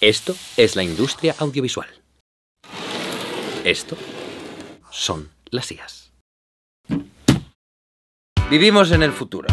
Esto es la industria audiovisual. Esto son las IAS. Vivimos en el futuro.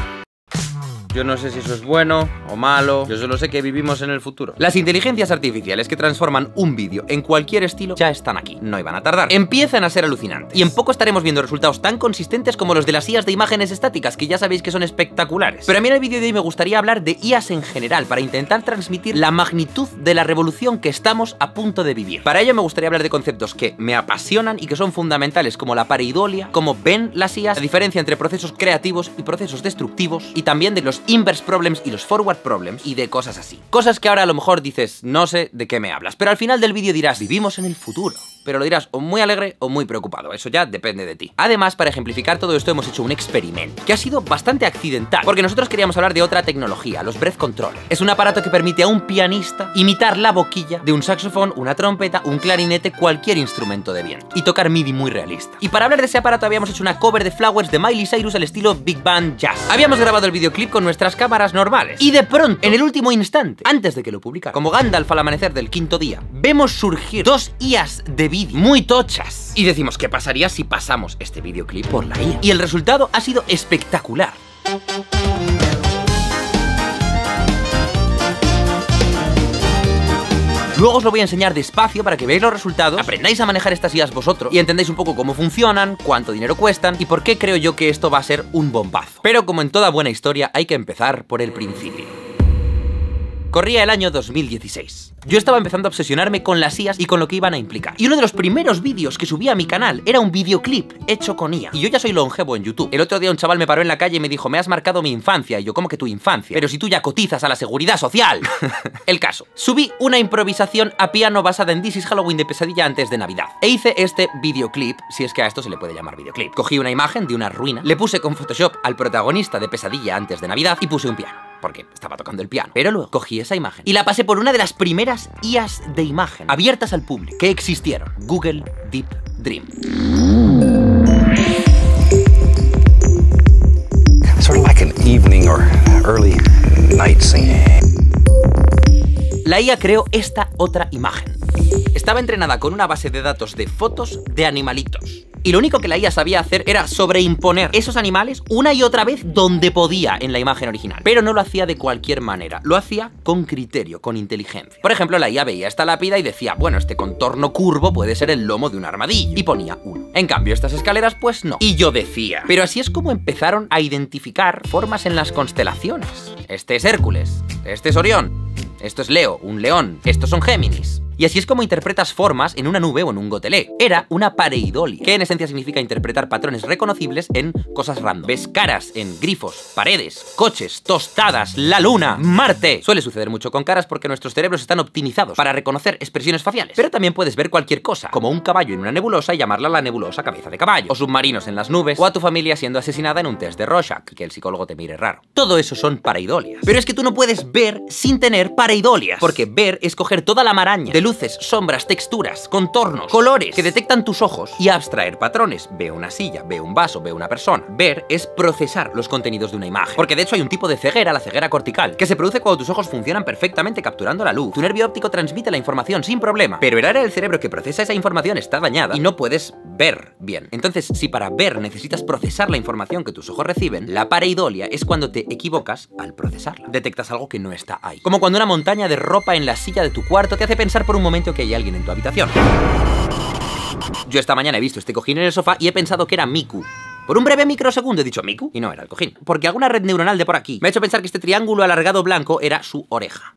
Yo no sé si eso es bueno o malo, yo solo sé que vivimos en el futuro. Las inteligencias artificiales que transforman un vídeo en cualquier estilo ya están aquí, no iban a tardar. Empiezan a ser alucinantes y en poco estaremos viendo resultados tan consistentes como los de las IAs de imágenes estáticas, que ya sabéis que son espectaculares. Pero a mí en el vídeo de hoy me gustaría hablar de IAs en general, para intentar transmitir la magnitud de la revolución que estamos a punto de vivir. Para ello me gustaría hablar de conceptos que me apasionan y que son fundamentales, como la pareidolia, cómo ven las IAs, la diferencia entre procesos creativos y procesos destructivos, y también de los inverse problems y los forward problems y de cosas así. Cosas que ahora a lo mejor dices, no sé de qué me hablas, pero al final del vídeo dirás, vivimos en el futuro pero lo dirás o muy alegre o muy preocupado, eso ya depende de ti. Además, para ejemplificar todo esto hemos hecho un experimento, que ha sido bastante accidental, porque nosotros queríamos hablar de otra tecnología, los Breath Controller. Es un aparato que permite a un pianista imitar la boquilla de un saxofón, una trompeta, un clarinete, cualquier instrumento de viento, y tocar MIDI muy realista. Y para hablar de ese aparato habíamos hecho una cover de Flowers de Miley Cyrus al estilo Big Band Jazz. Habíamos grabado el videoclip con nuestras cámaras normales, y de pronto, en el último instante, antes de que lo publicara, como Gandalf al amanecer del quinto día, vemos surgir dos IAs de muy tochas. Y decimos, ¿qué pasaría si pasamos este videoclip por la IA? Y el resultado ha sido espectacular. Luego os lo voy a enseñar despacio para que veáis los resultados, aprendáis a manejar estas IAs vosotros y entendáis un poco cómo funcionan, cuánto dinero cuestan y por qué creo yo que esto va a ser un bombazo. Pero como en toda buena historia, hay que empezar por el principio. Corría el año 2016. Yo estaba empezando a obsesionarme con las IAs y con lo que iban a implicar. Y uno de los primeros vídeos que subí a mi canal era un videoclip hecho con IA. Y yo ya soy longevo en YouTube. El otro día un chaval me paró en la calle y me dijo, me has marcado mi infancia. Y yo, ¿cómo que tu infancia? Pero si tú ya cotizas a la seguridad social. el caso. Subí una improvisación a piano basada en This is Halloween de pesadilla antes de Navidad. E hice este videoclip, si es que a esto se le puede llamar videoclip. Cogí una imagen de una ruina, le puse con Photoshop al protagonista de pesadilla antes de Navidad y puse un piano porque estaba tocando el piano. Pero luego cogí esa imagen y la pasé por una de las primeras IAs de imagen abiertas al público que existieron, Google Deep Dream. Sort of like an evening or early night scene. La IA creó esta otra imagen. Estaba entrenada con una base de datos de fotos de animalitos y lo único que la IA sabía hacer era sobreimponer esos animales una y otra vez donde podía en la imagen original. Pero no lo hacía de cualquier manera, lo hacía con criterio, con inteligencia. Por ejemplo, la IA veía esta lápida y decía, bueno, este contorno curvo puede ser el lomo de un armadillo, y ponía uno. En cambio, estas escaleras, pues no. Y yo decía, pero así es como empezaron a identificar formas en las constelaciones. Este es Hércules, este es Orión, esto es Leo, un león, estos son Géminis. Y así es como interpretas formas en una nube o en un gotelé. Era una pareidolia, que en esencia significa interpretar patrones reconocibles en cosas random. Ves caras en grifos, paredes, coches, tostadas, la luna, Marte. Suele suceder mucho con caras porque nuestros cerebros están optimizados para reconocer expresiones faciales. Pero también puedes ver cualquier cosa, como un caballo en una nebulosa y llamarla la nebulosa cabeza de caballo, o submarinos en las nubes, o a tu familia siendo asesinada en un test de Rorschach, que el psicólogo te mire raro. Todo eso son pareidolias. Pero es que tú no puedes ver sin tener pareidolias, porque ver es coger toda la maraña de luces, sombras, texturas, contornos, colores que detectan tus ojos y abstraer patrones. Veo una silla, veo un vaso, veo una persona. Ver es procesar los contenidos de una imagen. Porque de hecho hay un tipo de ceguera, la ceguera cortical, que se produce cuando tus ojos funcionan perfectamente capturando la luz. Tu nervio óptico transmite la información sin problema, pero el área del cerebro que procesa esa información está dañada y no puedes ver bien. Entonces, si para ver necesitas procesar la información que tus ojos reciben, la pareidolia es cuando te equivocas al procesarla. Detectas algo que no está ahí. Como cuando una montaña de ropa en la silla de tu cuarto te hace pensar por un momento que hay alguien en tu habitación. Yo esta mañana he visto este cojín en el sofá y he pensado que era Miku. Por un breve microsegundo he dicho Miku y no era el cojín. Porque alguna red neuronal de por aquí me ha hecho pensar que este triángulo alargado blanco era su oreja.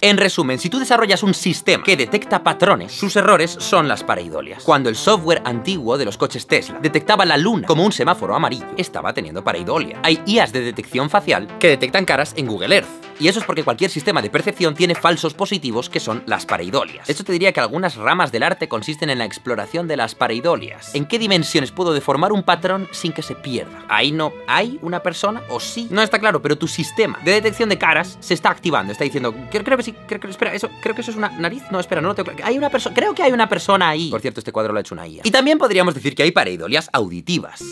En resumen, si tú desarrollas un sistema que detecta patrones, sus errores son las pareidolias. Cuando el software antiguo de los coches Tesla detectaba la luna como un semáforo amarillo, estaba teniendo pareidolia. Hay IAs de detección facial que detectan caras en Google Earth. Y eso es porque cualquier sistema de percepción tiene falsos positivos que son las pareidolias. Esto te diría que algunas ramas del arte consisten en la exploración de las pareidolias. ¿En qué dimensiones puedo deformar un patrón sin que se pierda? Ahí no hay una persona o sí. No está claro, pero tu sistema de detección de caras se está activando. Está diciendo, creo, que sí, creo que espera, eso, creo que eso es una nariz. No, espera, no lo tengo Hay una persona, creo que hay una persona ahí. Por cierto, este cuadro lo ha hecho una IA. Y también podríamos decir que hay pareidolias auditivas.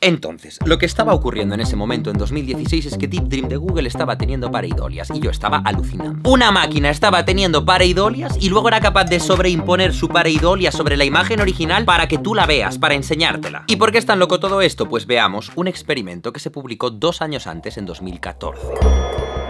Entonces, lo que estaba ocurriendo en ese momento, en 2016, es que Deep Dream de Google estaba teniendo pareidolias y yo estaba alucinando. Una máquina estaba teniendo pareidolias y luego era capaz de sobreimponer su pareidolia sobre la imagen original para que tú la veas, para enseñártela. ¿Y por qué es tan loco todo esto? Pues veamos un experimento que se publicó dos años antes, en 2014.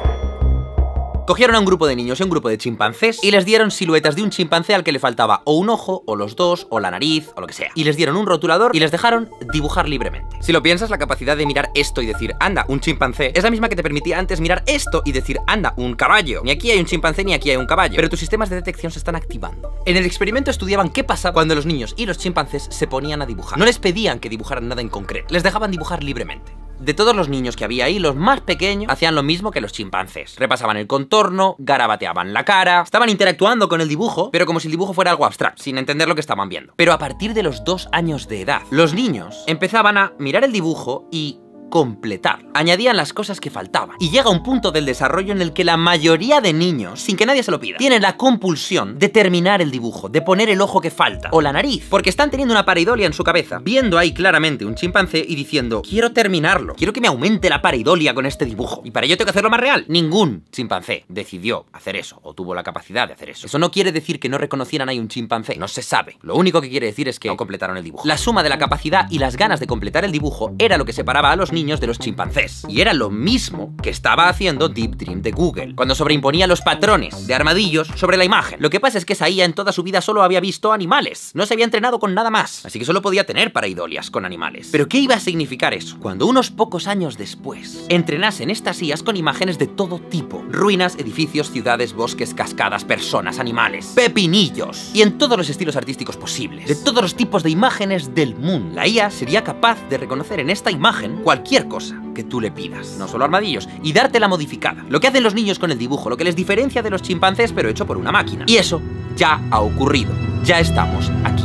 Cogieron a un grupo de niños y un grupo de chimpancés y les dieron siluetas de un chimpancé al que le faltaba o un ojo, o los dos, o la nariz, o lo que sea. Y les dieron un rotulador y les dejaron dibujar libremente. Si lo piensas, la capacidad de mirar esto y decir, anda, un chimpancé, es la misma que te permitía antes mirar esto y decir, anda, un caballo. Ni aquí hay un chimpancé ni aquí hay un caballo. Pero tus sistemas de detección se están activando. En el experimento estudiaban qué pasa cuando los niños y los chimpancés se ponían a dibujar. No les pedían que dibujaran nada en concreto, les dejaban dibujar libremente. De todos los niños que había ahí, los más pequeños hacían lo mismo que los chimpancés. Repasaban el contorno, garabateaban la cara, estaban interactuando con el dibujo, pero como si el dibujo fuera algo abstracto, sin entender lo que estaban viendo. Pero a partir de los dos años de edad, los niños empezaban a mirar el dibujo y completar. Añadían las cosas que faltaban. Y llega un punto del desarrollo en el que la mayoría de niños, sin que nadie se lo pida, tienen la compulsión de terminar el dibujo, de poner el ojo que falta, o la nariz, porque están teniendo una pareidolia en su cabeza, viendo ahí claramente un chimpancé y diciendo, quiero terminarlo, quiero que me aumente la pareidolia con este dibujo. Y para ello tengo que hacerlo más real. Ningún chimpancé decidió hacer eso, o tuvo la capacidad de hacer eso. Eso no quiere decir que no reconocieran ahí un chimpancé, no se sabe. Lo único que quiere decir es que no completaron el dibujo. La suma de la capacidad y las ganas de completar el dibujo era lo que separaba a los niños de los chimpancés. Y era lo mismo que estaba haciendo Deep Dream de Google, cuando sobreimponía los patrones de armadillos sobre la imagen. Lo que pasa es que esa IA en toda su vida solo había visto animales, no se había entrenado con nada más, así que solo podía tener paraidolias con animales. Pero ¿qué iba a significar eso? Cuando unos pocos años después entrenasen estas IAs con imágenes de todo tipo, ruinas, edificios, ciudades, bosques, cascadas, personas, animales, pepinillos, y en todos los estilos artísticos posibles, de todos los tipos de imágenes del mundo. La IA sería capaz de reconocer en esta imagen cualquier cosa que tú le pidas, no solo armadillos, y dártela modificada. Lo que hacen los niños con el dibujo, lo que les diferencia de los chimpancés, pero hecho por una máquina. Y eso ya ha ocurrido. Ya estamos aquí.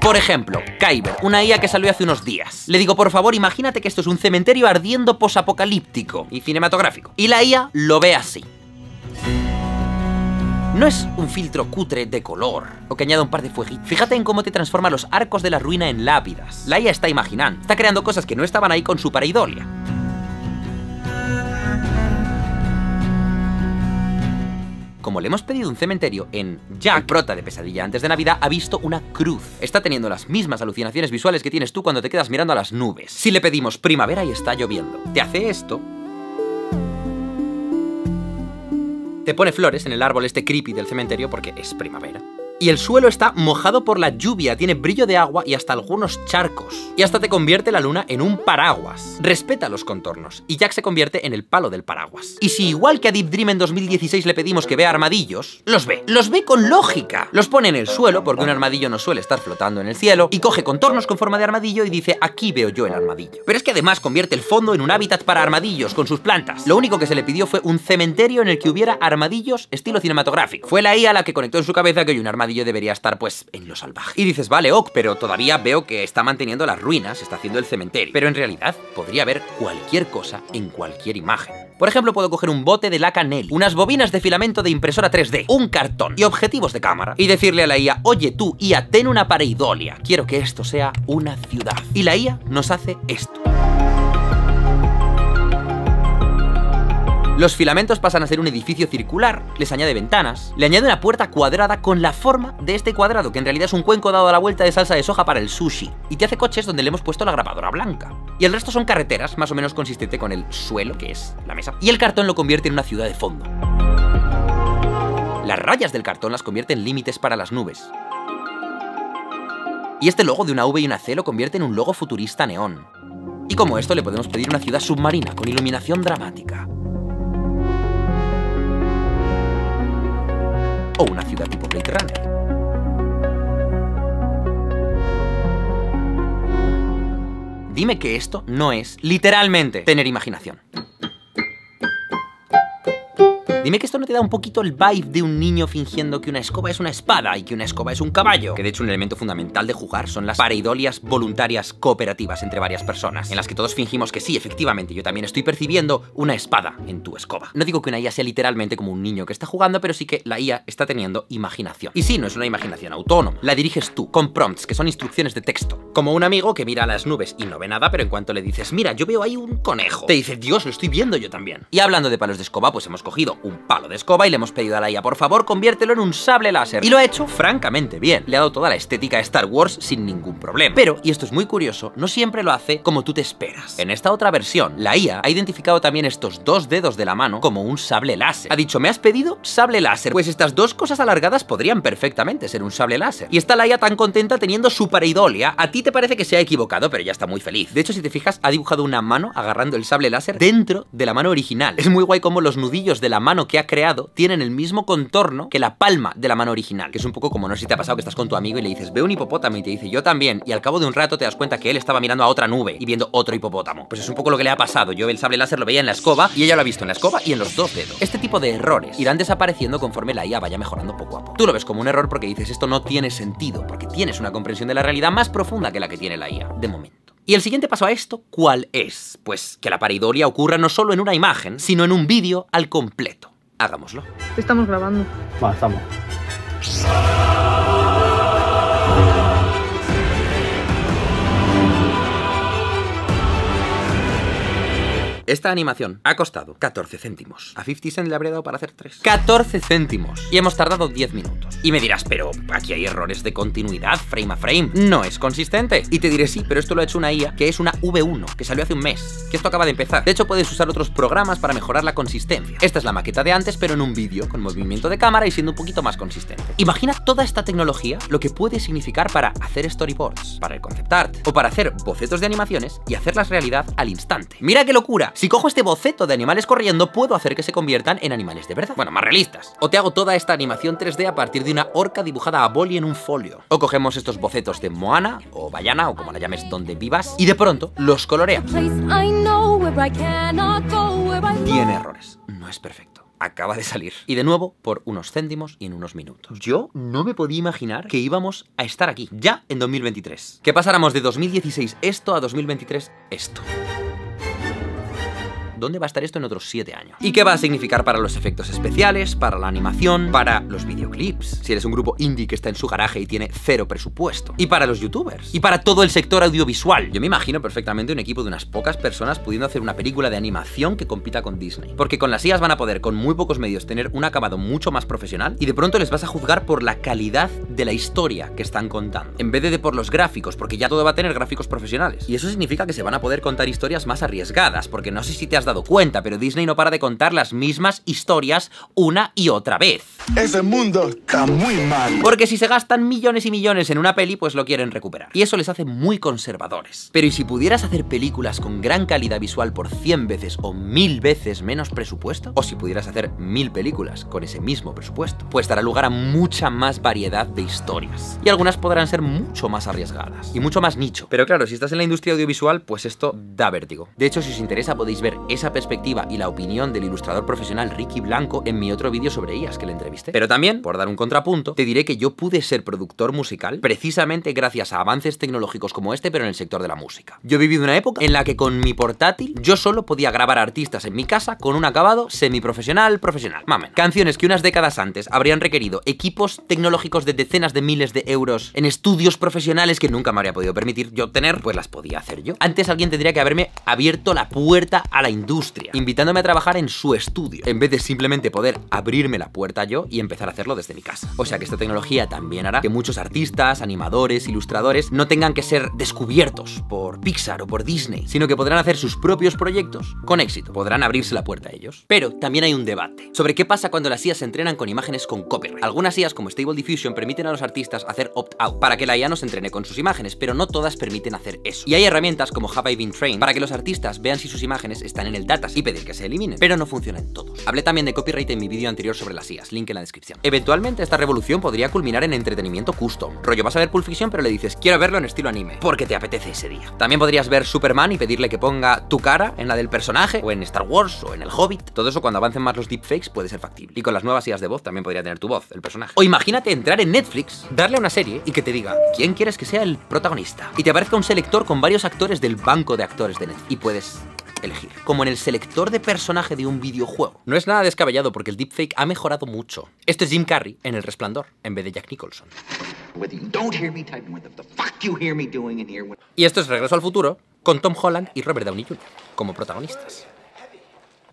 Por ejemplo, Kyber, una IA que salió hace unos días. Le digo, por favor, imagínate que esto es un cementerio ardiendo posapocalíptico y cinematográfico. Y la IA lo ve así. No es un filtro cutre de color, o que añada un par de fueguitos. Fíjate en cómo te transforma los arcos de la ruina en lápidas. La IA está imaginando, está creando cosas que no estaban ahí con su pareidolia. como le hemos pedido un cementerio en Jack, prota de Pesadilla antes de Navidad, ha visto una cruz. Está teniendo las mismas alucinaciones visuales que tienes tú cuando te quedas mirando a las nubes. Si le pedimos primavera y está lloviendo, te hace esto Te pone flores en el árbol este creepy del cementerio porque es primavera y el suelo está mojado por la lluvia, tiene brillo de agua y hasta algunos charcos. Y hasta te convierte la luna en un paraguas. Respeta los contornos, y Jack se convierte en el palo del paraguas. Y si igual que a Deep Dream en 2016 le pedimos que vea armadillos, los ve. Los ve con lógica. Los pone en el suelo, porque un armadillo no suele estar flotando en el cielo, y coge contornos con forma de armadillo y dice, aquí veo yo el armadillo. Pero es que además convierte el fondo en un hábitat para armadillos, con sus plantas. Lo único que se le pidió fue un cementerio en el que hubiera armadillos estilo cinematográfico. Fue la IA la que conectó en su cabeza que hay un armadillo debería estar pues en lo salvaje. Y dices, vale, ok, pero todavía veo que está manteniendo las ruinas, está haciendo el cementerio. Pero en realidad podría haber cualquier cosa en cualquier imagen. Por ejemplo, puedo coger un bote de laca Nelly, unas bobinas de filamento de impresora 3D, un cartón y objetivos de cámara, y decirle a la IA, oye tú, IA, ten una pareidolia, quiero que esto sea una ciudad. Y la IA nos hace esto. Los filamentos pasan a ser un edificio circular, les añade ventanas, le añade una puerta cuadrada con la forma de este cuadrado, que en realidad es un cuenco dado a la vuelta de salsa de soja para el sushi, y te hace coches donde le hemos puesto la grabadora blanca. Y el resto son carreteras, más o menos consistente con el suelo, que es la mesa, y el cartón lo convierte en una ciudad de fondo. Las rayas del cartón las convierte en límites para las nubes. Y este logo de una V y una C lo convierte en un logo futurista neón. Y como esto le podemos pedir una ciudad submarina con iluminación dramática. O una ciudad tipo Blade Runner. Dime que esto no es, literalmente, tener imaginación. Dime que esto no te da un poquito el vibe de un niño fingiendo que una escoba es una espada y que una escoba es un caballo. Que de hecho un elemento fundamental de jugar son las pareidolias voluntarias cooperativas entre varias personas, en las que todos fingimos que sí, efectivamente, yo también estoy percibiendo una espada en tu escoba. No digo que una IA sea literalmente como un niño que está jugando, pero sí que la IA está teniendo imaginación. Y sí, no es una imaginación autónoma, la diriges tú, con prompts, que son instrucciones de texto. Como un amigo que mira a las nubes y no ve nada, pero en cuanto le dices, mira, yo veo ahí un conejo, te dice, Dios, lo estoy viendo yo también. Y hablando de palos de escoba, pues hemos cogido un palo de escoba y le hemos pedido a la IA, por favor, conviértelo en un sable láser. Y lo ha hecho francamente bien. Le ha dado toda la estética de Star Wars sin ningún problema. Pero, y esto es muy curioso, no siempre lo hace como tú te esperas. En esta otra versión, la IA ha identificado también estos dos dedos de la mano como un sable láser. Ha dicho, ¿me has pedido sable láser? Pues estas dos cosas alargadas podrían perfectamente ser un sable láser. Y está la IA tan contenta teniendo su pareidolia, a ti te parece que se ha equivocado, pero ya está muy feliz. De hecho, si te fijas, ha dibujado una mano agarrando el sable láser dentro de la mano original. Es muy guay como los nudillos de la mano que ha creado tienen el mismo contorno que la palma de la mano original. Que es un poco como, no sé si te ha pasado que estás con tu amigo y le dices, veo un hipopótamo y te dice, yo también. Y al cabo de un rato te das cuenta que él estaba mirando a otra nube y viendo otro hipopótamo. Pues es un poco lo que le ha pasado. Yo el sable láser lo veía en la escoba y ella lo ha visto en la escoba y en los dos dedos. Este tipo de errores irán desapareciendo conforme la IA vaya mejorando poco a poco. Tú lo ves como un error porque dices, esto no tiene sentido, porque tienes una comprensión de la realidad más profunda que la que tiene la IA, de momento. Y el siguiente paso a esto, ¿cuál es? Pues que la paridolia ocurra no solo en una imagen, sino en un vídeo al completo. Hagámoslo. Estamos grabando. Vale, estamos. Esta animación ha costado 14 céntimos. A 50 Cent le habría dado para hacer 3. 14 céntimos. Y hemos tardado 10 minutos. Y me dirás, pero aquí hay errores de continuidad, frame a frame. No es consistente. Y te diré, sí, pero esto lo ha hecho una IA que es una V1, que salió hace un mes. Que esto acaba de empezar. De hecho, puedes usar otros programas para mejorar la consistencia. Esta es la maqueta de antes, pero en un vídeo, con movimiento de cámara y siendo un poquito más consistente. Imagina toda esta tecnología lo que puede significar para hacer storyboards, para el concept art, o para hacer bocetos de animaciones y hacerlas realidad al instante. ¡Mira qué locura! Si cojo este boceto de animales corriendo, puedo hacer que se conviertan en animales de verdad. Bueno, más realistas. O te hago toda esta animación 3D a partir de una orca dibujada a boli en un folio. O cogemos estos bocetos de Moana, o Bayana, o como la llames donde vivas, y de pronto los coloreamos. Tiene errores. No es perfecto acaba de salir. Y de nuevo, por unos céntimos y en unos minutos. Yo no me podía imaginar que íbamos a estar aquí, ya en 2023. Que pasáramos de 2016 esto a 2023 esto. ¿Dónde va a estar esto en otros 7 años? ¿Y qué va a significar para los efectos especiales, para la animación, para los videoclips? Si eres un grupo indie que está en su garaje y tiene cero presupuesto. Y para los youtubers. Y para todo el sector audiovisual. Yo me imagino perfectamente un equipo de unas pocas personas pudiendo hacer una película de animación que compita con Disney. Porque con las IAs van a poder, con muy pocos medios, tener un acabado mucho más profesional y de pronto les vas a juzgar por la calidad de la historia que están contando. En vez de, por los gráficos, porque ya todo va a tener gráficos profesionales. Y eso significa que se van a poder contar historias más arriesgadas, porque no sé si te has dado cuenta, pero Disney no para de contar las mismas historias una y otra vez. Ese mundo está muy mal. Porque si se gastan millones y millones en una peli, pues lo quieren recuperar. Y eso les hace muy conservadores. Pero ¿y si pudieras hacer películas con gran calidad visual por 100 veces o 1000 veces menos presupuesto? O si pudieras hacer mil películas con ese mismo presupuesto, pues dará lugar a mucha más variedad de historias. Y algunas podrán ser mucho más arriesgadas y mucho más nicho. Pero claro, si estás en la industria audiovisual, pues esto da vértigo. De hecho, si os interesa, podéis ver esa perspectiva y la opinión del ilustrador profesional Ricky Blanco en mi otro vídeo sobre IAS que le entrevisté. Pero también, por dar un contrapunto, te diré que yo pude ser productor musical precisamente gracias a avances tecnológicos como este, pero en el sector de la música. Yo he vivido una época en la que con mi portátil yo solo podía grabar artistas en mi casa con un acabado semiprofesional, profesional. Mamen. Canciones que unas décadas antes habrían requerido equipos tecnológicos de decenas de miles de euros en estudios profesionales que nunca me habría podido permitir yo tener, pues las podía hacer yo. Antes alguien tendría que haberme abierto la puerta a la industria, invitándome a trabajar en su estudio, en vez de simplemente poder abrirme la puerta yo y empezar a hacerlo desde mi casa. O sea que esta tecnología también hará que muchos artistas, animadores, ilustradores no tengan que ser descubiertos por Pixar o por Disney, sino que podrán hacer sus propios proyectos con éxito. Podrán abrirse la puerta a ellos. Pero también hay un debate sobre qué pasa cuando las IAs se entrenan con imágenes con copyright. Algunas IAs como Stable Diffusion permiten a los artistas hacer opt-out para que la IA no se entrene con sus imágenes, pero no todas permiten hacer eso. Y hay herramientas como Have I Been Trained para que los artistas vean si sus imágenes están en el datas y pedir que se eliminen, pero no funciona en todos. Hablé también de copyright en mi vídeo anterior sobre las IAS, link en la descripción. Eventualmente esta revolución podría culminar en entretenimiento custom. Rollo, vas a ver Pulp Fiction pero le dices, quiero verlo en estilo anime, porque te apetece ese día. También podrías ver Superman y pedirle que ponga tu cara en la del personaje, o en Star Wars, o en el Hobbit. Todo eso cuando avancen más los deepfakes puede ser factible. Y con las nuevas IAS de voz también podría tener tu voz, el personaje. O imagínate entrar en Netflix, darle a una serie y que te diga, ¿quién quieres que sea el protagonista? Y te aparezca un selector con varios actores del banco de actores de Netflix. Y puedes elegir, como en el selector de personaje de un videojuego. No es nada descabellado porque el deepfake ha mejorado mucho. Esto es Jim Carrey en El Resplandor, en vez de Jack Nicholson. Y esto es Regreso al Futuro, con Tom Holland y Robert Downey Jr. como protagonistas.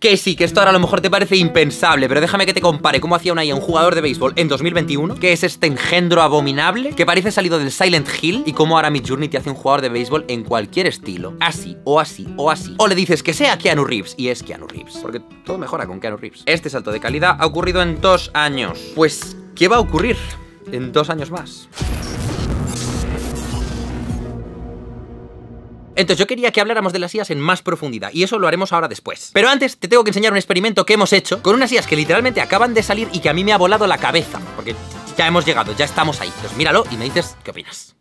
Que sí, que esto ahora a lo mejor te parece impensable, pero déjame que te compare cómo hacía una IA un jugador de béisbol en 2021, que es este engendro abominable, que parece salido del Silent Hill, y cómo ahora Journey te hace un jugador de béisbol en cualquier estilo, así, o así, o así. O le dices que sea Keanu Reeves, y es Keanu Reeves, porque todo mejora con Keanu Reeves. Este salto de calidad ha ocurrido en dos años. Pues, ¿qué va a ocurrir en dos años más? Entonces yo quería que habláramos de las IAS en más profundidad y eso lo haremos ahora después. Pero antes te tengo que enseñar un experimento que hemos hecho con unas IAS que literalmente acaban de salir y que a mí me ha volado la cabeza, porque ya hemos llegado, ya estamos ahí. Pues míralo y me dices qué opinas.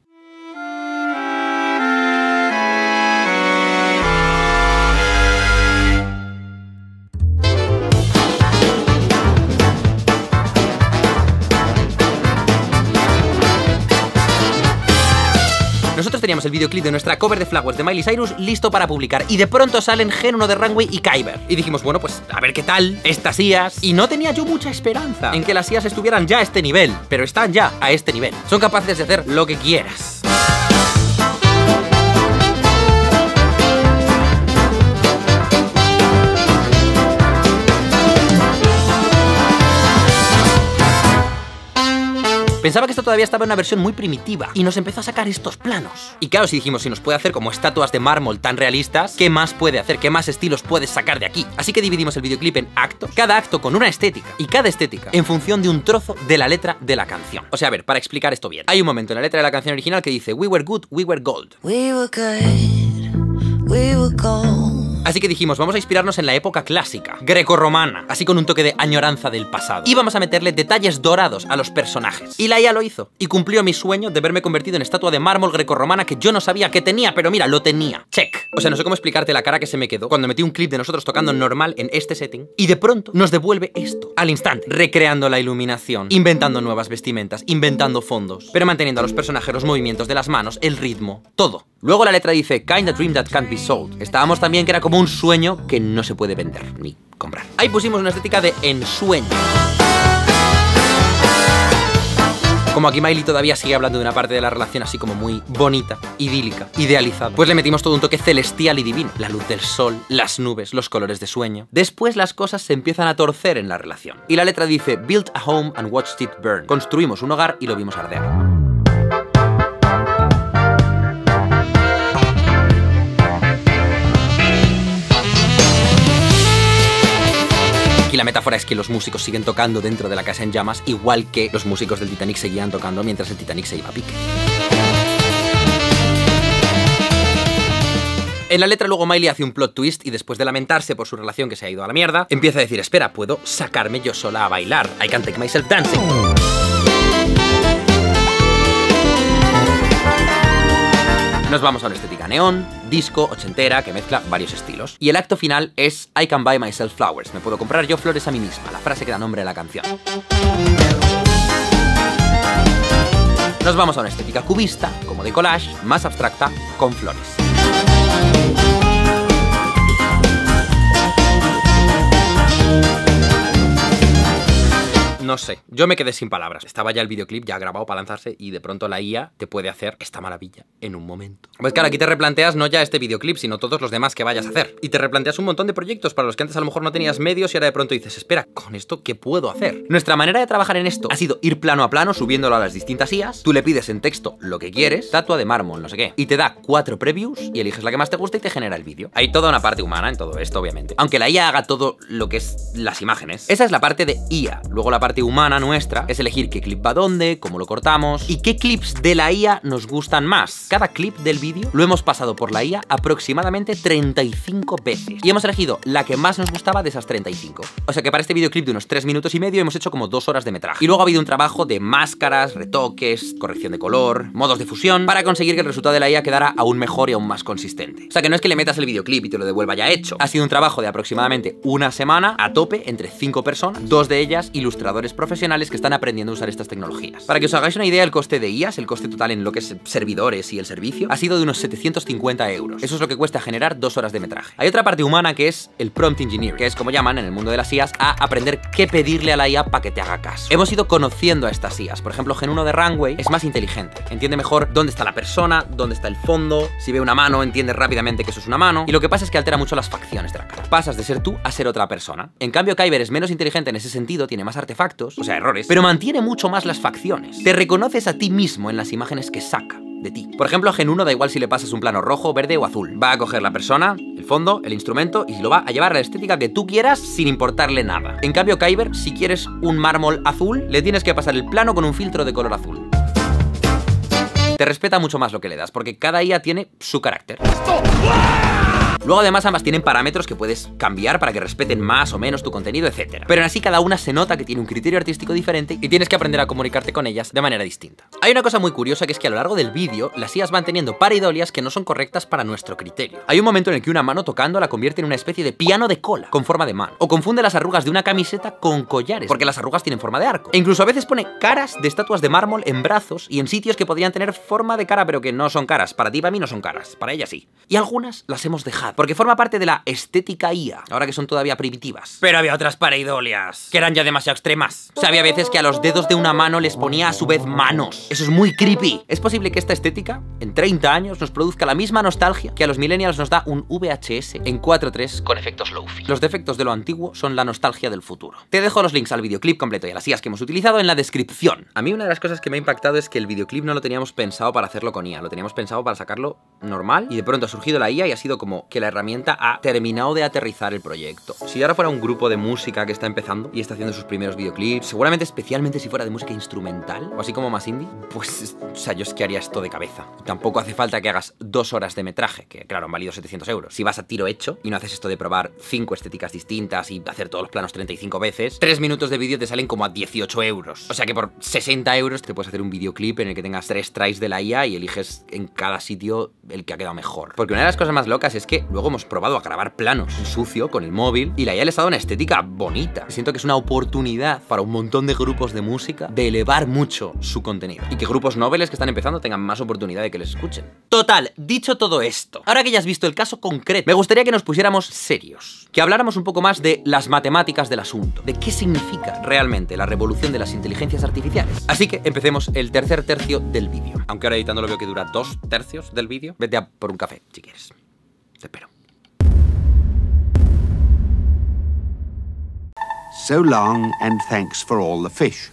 Teníamos el videoclip de nuestra cover de Flowers de Miley Cyrus listo para publicar y de pronto salen Gen 1 de Runway y Kyber. Y dijimos, bueno, pues a ver qué tal estas IAS. Y no tenía yo mucha esperanza en que las IAS estuvieran ya a este nivel, pero están ya a este nivel. Son capaces de hacer lo que quieras. Pensaba que esto todavía estaba en una versión muy primitiva y nos empezó a sacar estos planos. Y claro, si dijimos, si nos puede hacer como estatuas de mármol tan realistas, ¿qué más puede hacer? ¿Qué más estilos puedes sacar de aquí? Así que dividimos el videoclip en actos, cada acto con una estética y cada estética en función de un trozo de la letra de la canción. O sea, a ver, para explicar esto bien, hay un momento en la letra de la canción original que dice We were good, we were gold. We were good, we were gold. Así que dijimos, vamos a inspirarnos en la época clásica, grecorromana, así con un toque de añoranza del pasado. Y vamos a meterle detalles dorados a los personajes. Y la IA lo hizo, y cumplió mi sueño de verme convertido en estatua de mármol grecorromana que yo no sabía que tenía, pero mira, lo tenía. Check. O sea, no sé cómo explicarte la cara que se me quedó cuando metí un clip de nosotros tocando normal en este setting, y de pronto nos devuelve esto, al instante, recreando la iluminación, inventando nuevas vestimentas, inventando fondos, pero manteniendo a los personajes los movimientos de las manos, el ritmo, todo. Luego la letra dice, kinda dream that can't be sold. Estábamos también que era como un sueño que no se puede vender ni comprar. Ahí pusimos una estética de ensueño. Como aquí Miley todavía sigue hablando de una parte de la relación así como muy bonita, idílica, idealizada, pues le metimos todo un toque celestial y divino. La luz del sol, las nubes, los colores de sueño. Después las cosas se empiezan a torcer en la relación. Y la letra dice, Built a home and watched it burn. Construimos un hogar y lo vimos arder. La metáfora es que los músicos siguen tocando dentro de la casa en llamas, igual que los músicos del Titanic seguían tocando mientras el Titanic se iba a pique. En la letra luego Miley hace un plot twist y después de lamentarse por su relación que se ha ido a la mierda, empieza a decir, espera, puedo sacarme yo sola a bailar. I can take myself dancing. Nos vamos a una estética neón, disco, ochentera, que mezcla varios estilos. Y el acto final es I can buy myself flowers. Me puedo comprar yo flores a mí misma, la frase que da nombre a la canción. Nos vamos a una estética cubista, como de collage, más abstracta, con flores. No sé, yo me quedé sin palabras. Estaba ya el videoclip ya grabado para lanzarse y de pronto la IA te puede hacer esta maravilla en un momento. Pues claro, aquí te replanteas no ya este videoclip, sino todos los demás que vayas a hacer. Y te replanteas un montón de proyectos para los que antes a lo mejor no tenías medios y ahora de pronto dices, espera, ¿con esto qué puedo hacer? Nuestra manera de trabajar en esto ha sido ir plano a plano, subiéndolo a las distintas IAs. Tú le pides en texto lo que quieres, estatua de mármol, no sé qué, y te da cuatro previews y eliges la que más te gusta y te genera el vídeo. Hay toda una parte humana en todo esto, obviamente. Aunque la IA haga todo lo que es las imágenes. Esa es la parte de IA. Luego la parte humana nuestra es elegir qué clip va dónde, cómo lo cortamos y qué clips de la IA nos gustan más. Cada clip del vídeo lo hemos pasado por la IA aproximadamente 35 veces y hemos elegido la que más nos gustaba de esas 35. O sea que para este videoclip de unos 3 minutos y medio hemos hecho como 2 horas de metraje. Y luego ha habido un trabajo de máscaras, retoques, corrección de color, modos de fusión, para conseguir que el resultado de la IA quedara aún mejor y aún más consistente. O sea que no es que le metas el videoclip y te lo devuelva ya hecho. Ha sido un trabajo de aproximadamente una semana a tope entre 5 personas, dos de ellas ilustradores profesionales que están aprendiendo a usar estas tecnologías. Para que os hagáis una idea, el coste de IAS, el coste total en lo que es servidores y el servicio, ha sido de unos 750 euros. Eso es lo que cuesta generar dos horas de metraje. Hay otra parte humana que es el prompt engineer, que es como llaman en el mundo de las IAS a aprender qué pedirle a la IA para que te haga caso. Hemos ido conociendo a estas IAs. Por ejemplo, Gen 1 de Runway es más inteligente. Entiende mejor dónde está la persona, dónde está el fondo. Si ve una mano, entiende rápidamente que eso es una mano. Y lo que pasa es que altera mucho las facciones de la cara. Pasas de ser tú a ser otra persona. En cambio, Kyber es menos inteligente en ese sentido, tiene más artefactos, o sea, errores, pero mantiene mucho más las facciones. Te reconoces a ti mismo en las imágenes que saca de ti. Por ejemplo, Gen 1 da igual si le pasas un plano rojo, verde o azul. Va a coger la persona, el fondo, el instrumento y lo va a llevar a la estética que tú quieras sin importarle nada. En cambio, Kyber, si quieres un mármol azul, le tienes que pasar el plano con un filtro de color azul. Te respeta mucho más lo que le das, porque cada IA tiene su carácter. Luego además ambas tienen parámetros que puedes cambiar para que respeten más o menos tu contenido, etc. Pero en así cada una se nota que tiene un criterio artístico diferente y tienes que aprender a comunicarte con ellas de manera distinta. Hay una cosa muy curiosa que es que a lo largo del vídeo las IAs van teniendo paridolias que no son correctas para nuestro criterio. Hay un momento en el que una mano tocando la convierte en una especie de piano de cola con forma de mano. O confunde las arrugas de una camiseta con collares, porque las arrugas tienen forma de arco. E incluso a veces pone caras de estatuas de mármol en brazos y en sitios que podrían tener forma de cara pero que no son caras. Para ti, para mí no son caras, para ella sí. Y algunas las hemos dejado, porque forma parte de la estética IA, ahora que son todavía primitivas. Pero había otras pareidolias, que eran ya demasiado extremas. O sea, había veces que a los dedos de una mano les ponía a su vez manos. Eso es muy creepy. Es posible que esta estética, en 30 años, nos produzca la misma nostalgia que a los millennials nos da un VHS en 4.3 con efectos low-fi. Los defectos de lo antiguo son la nostalgia del futuro. Te dejo los links al videoclip completo y a las IAs que hemos utilizado en la descripción. A mí una de las cosas que me ha impactado es que el videoclip no lo teníamos pensado para hacerlo con IA, lo teníamos pensado para sacarlo normal y de pronto ha surgido la IA y ha sido como que la herramienta ha terminado de aterrizar el proyecto. Si ahora fuera un grupo de música que está empezando y está haciendo sus primeros videoclips, seguramente especialmente si fuera de música instrumental o así como más indie, pues, o sea, yo es que haría esto de cabeza. Tampoco hace falta que hagas dos horas de metraje, que claro, han valido 700 euros. Si vas a tiro hecho y no haces esto de probar cinco estéticas distintas y hacer todos los planos 35 veces, tres minutos de vídeo te salen como a 18 euros. O sea que por 60 euros te puedes hacer un videoclip en el que tengas tres tries de la IA y eliges en cada sitio el que ha quedado mejor. Porque una de las cosas más locas es que luego hemos probado a grabar planos sucio con el móvil y la IA les ha dado una estética bonita. Siento que es una oportunidad para un montón de grupos de música de elevar mucho su contenido y que grupos noveles que están empezando tengan más oportunidad de que les escuchen. Total, dicho todo esto, ahora que ya has visto el caso concreto, me gustaría que nos pusiéramos serios, que habláramos un poco más de las matemáticas del asunto, de qué significa realmente la revolución de las inteligencias artificiales. Así que empecemos el tercer tercio del vídeo. Aunque ahora editando lo veo que dura dos tercios del vídeo, vete a por un café si quieres. Te espero. So long and thanks for all the fish.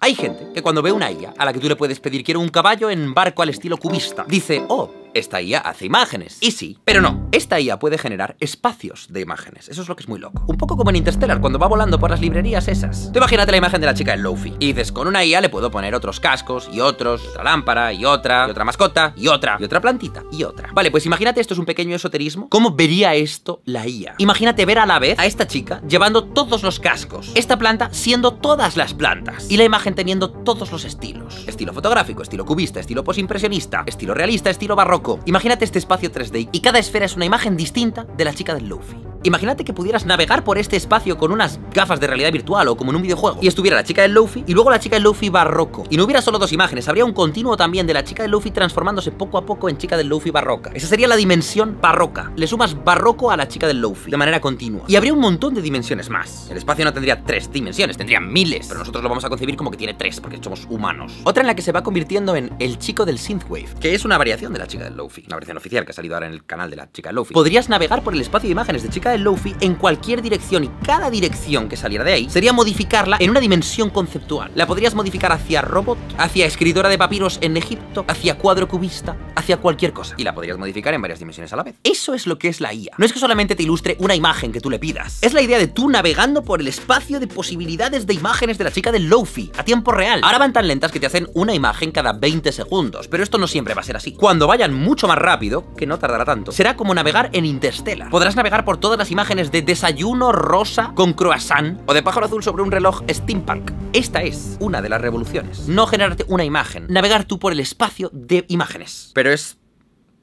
Hay gente que cuando ve una IA a la que tú le puedes pedir quiero un caballo en barco al estilo cubista, dice, oh, esta IA hace imágenes. Y sí, pero no. Esta IA puede generar espacios de imágenes. Eso es lo que es muy loco. Un poco como en Interstellar, cuando va volando por las librerías esas. Tú imagínate la imagen de la chica en Lofi. Y dices, con una IA le puedo poner otros cascos, y otros, y otra lámpara, y otra, y otra mascota, y otra, y otra plantita, y otra. Vale, pues imagínate, esto es un pequeño esoterismo. ¿Cómo vería esto la IA? Imagínate ver a la vez a esta chica llevando todos los cascos. Esta planta siendo todas las plantas. Y la imagen teniendo todos los estilos. Estilo fotográfico, estilo cubista, estilo posimpresionista, estilo realista, estilo barroco. Imagínate este espacio 3D y cada esfera es una imagen distinta de la chica del Luffy. Imagínate que pudieras navegar por este espacio con unas gafas de realidad virtual o como en un videojuego y estuviera la chica del Luffy y luego la chica del Luffy barroco. Y no hubiera solo dos imágenes, habría un continuo también de la chica del Luffy transformándose poco a poco en chica del Luffy barroca. Esa sería la dimensión barroca. Le sumas barroco a la chica del Luffy de manera continua. Y habría un montón de dimensiones más. El espacio no tendría tres dimensiones, tendría miles, pero nosotros lo vamos a concebir como que tiene tres porque somos humanos. Otra en la que se va convirtiendo en el chico del synthwave, que es una variación de la chica del del Lofi, la versión oficial que ha salido ahora en el canal de la chica del Lofi, podrías navegar por el espacio de imágenes de chica del Lofi en cualquier dirección y cada dirección que saliera de ahí sería modificarla en una dimensión conceptual. La podrías modificar hacia robot, hacia escritora de papiros en Egipto, hacia cuadro cubista, hacia cualquier cosa. Y la podrías modificar en varias dimensiones a la vez. Eso es lo que es la IA. No es que solamente te ilustre una imagen que tú le pidas. Es la idea de tú navegando por el espacio de posibilidades de imágenes de la chica del Lofi a tiempo real. Ahora van tan lentas que te hacen una imagen cada 20 segundos, pero esto no siempre va a ser así. Cuando vayan mucho más rápido, que no tardará tanto, será como navegar en Interstellar. Podrás navegar por todas las imágenes de desayuno rosa con croissant o de pájaro azul sobre un reloj steampunk. Esta es una de las revoluciones. No generarte una imagen, navegar tú por el espacio de imágenes. Pero es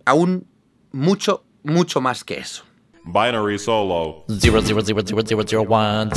aún mucho, mucho más que eso. Binary Solo. 00001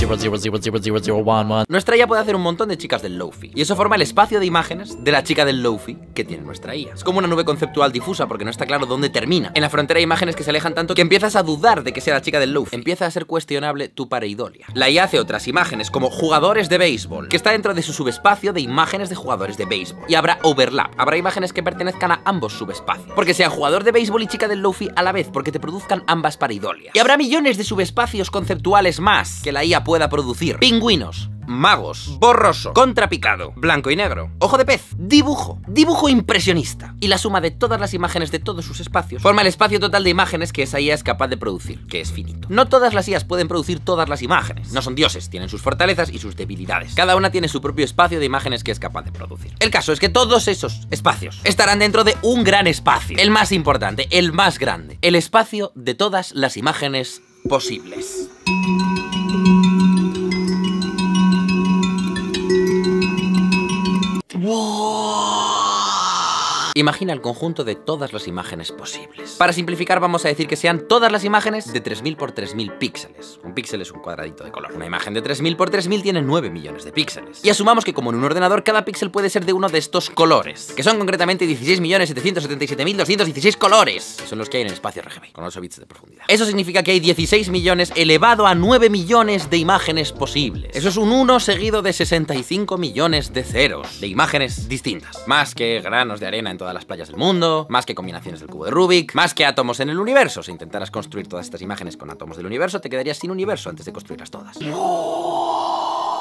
Nuestra IA puede hacer un montón de chicas del Lofi. Y eso forma el espacio de imágenes de la chica del Lofi que tiene nuestra IA. Es como una nube conceptual difusa porque no está claro dónde termina. En la frontera hay imágenes que se alejan tanto que empiezas a dudar de que sea la chica del Lofi. Empieza a ser cuestionable tu pareidolia. La IA hace otras imágenes como jugadores de béisbol, que está dentro de su subespacio de imágenes de jugadores de béisbol. Y habrá overlap. Habrá imágenes que pertenezcan a ambos subespacios. Porque sea jugador de béisbol y chica del Lofi a la vez, porque te produzcan ambas pareidolias. Y habrá millones de subespacios conceptuales más que la IA pueda producir. Pingüinos, magos, borroso, contrapicado, blanco y negro, ojo de pez, dibujo, dibujo impresionista. Y la suma de todas las imágenes de todos sus espacios forma el espacio total de imágenes que esa IA es capaz de producir, que es finito. No todas las IAs pueden producir todas las imágenes, no son dioses, tienen sus fortalezas y sus debilidades. Cada una tiene su propio espacio de imágenes que es capaz de producir. El caso es que todos esos espacios estarán dentro de un gran espacio, el más importante, el más grande, el espacio de todas las imágenes posibles. 哇。Imagina el conjunto de todas las imágenes posibles. Para simplificar vamos a decir que sean todas las imágenes de 3000 por 3000 píxeles. Un píxel es un cuadradito de color. Una imagen de 3000 por 3000 tiene 9 millones de píxeles. Y asumamos que como en un ordenador cada píxel puede ser de uno de estos colores, que son concretamente 16.777.216 colores, que son los que hay en el espacio RGB, con 8 bits de profundidad. Eso significa que hay 16 millones elevado a 9 millones de imágenes posibles. Eso es un 1 seguido de 65 millones de ceros, de imágenes distintas. Más que granos de arena en todas las playas del mundo, más que combinaciones del cubo de Rubik, más que átomos en el universo. Si intentaras construir todas estas imágenes con átomos del universo, te quedarías sin universo antes de construirlas todas.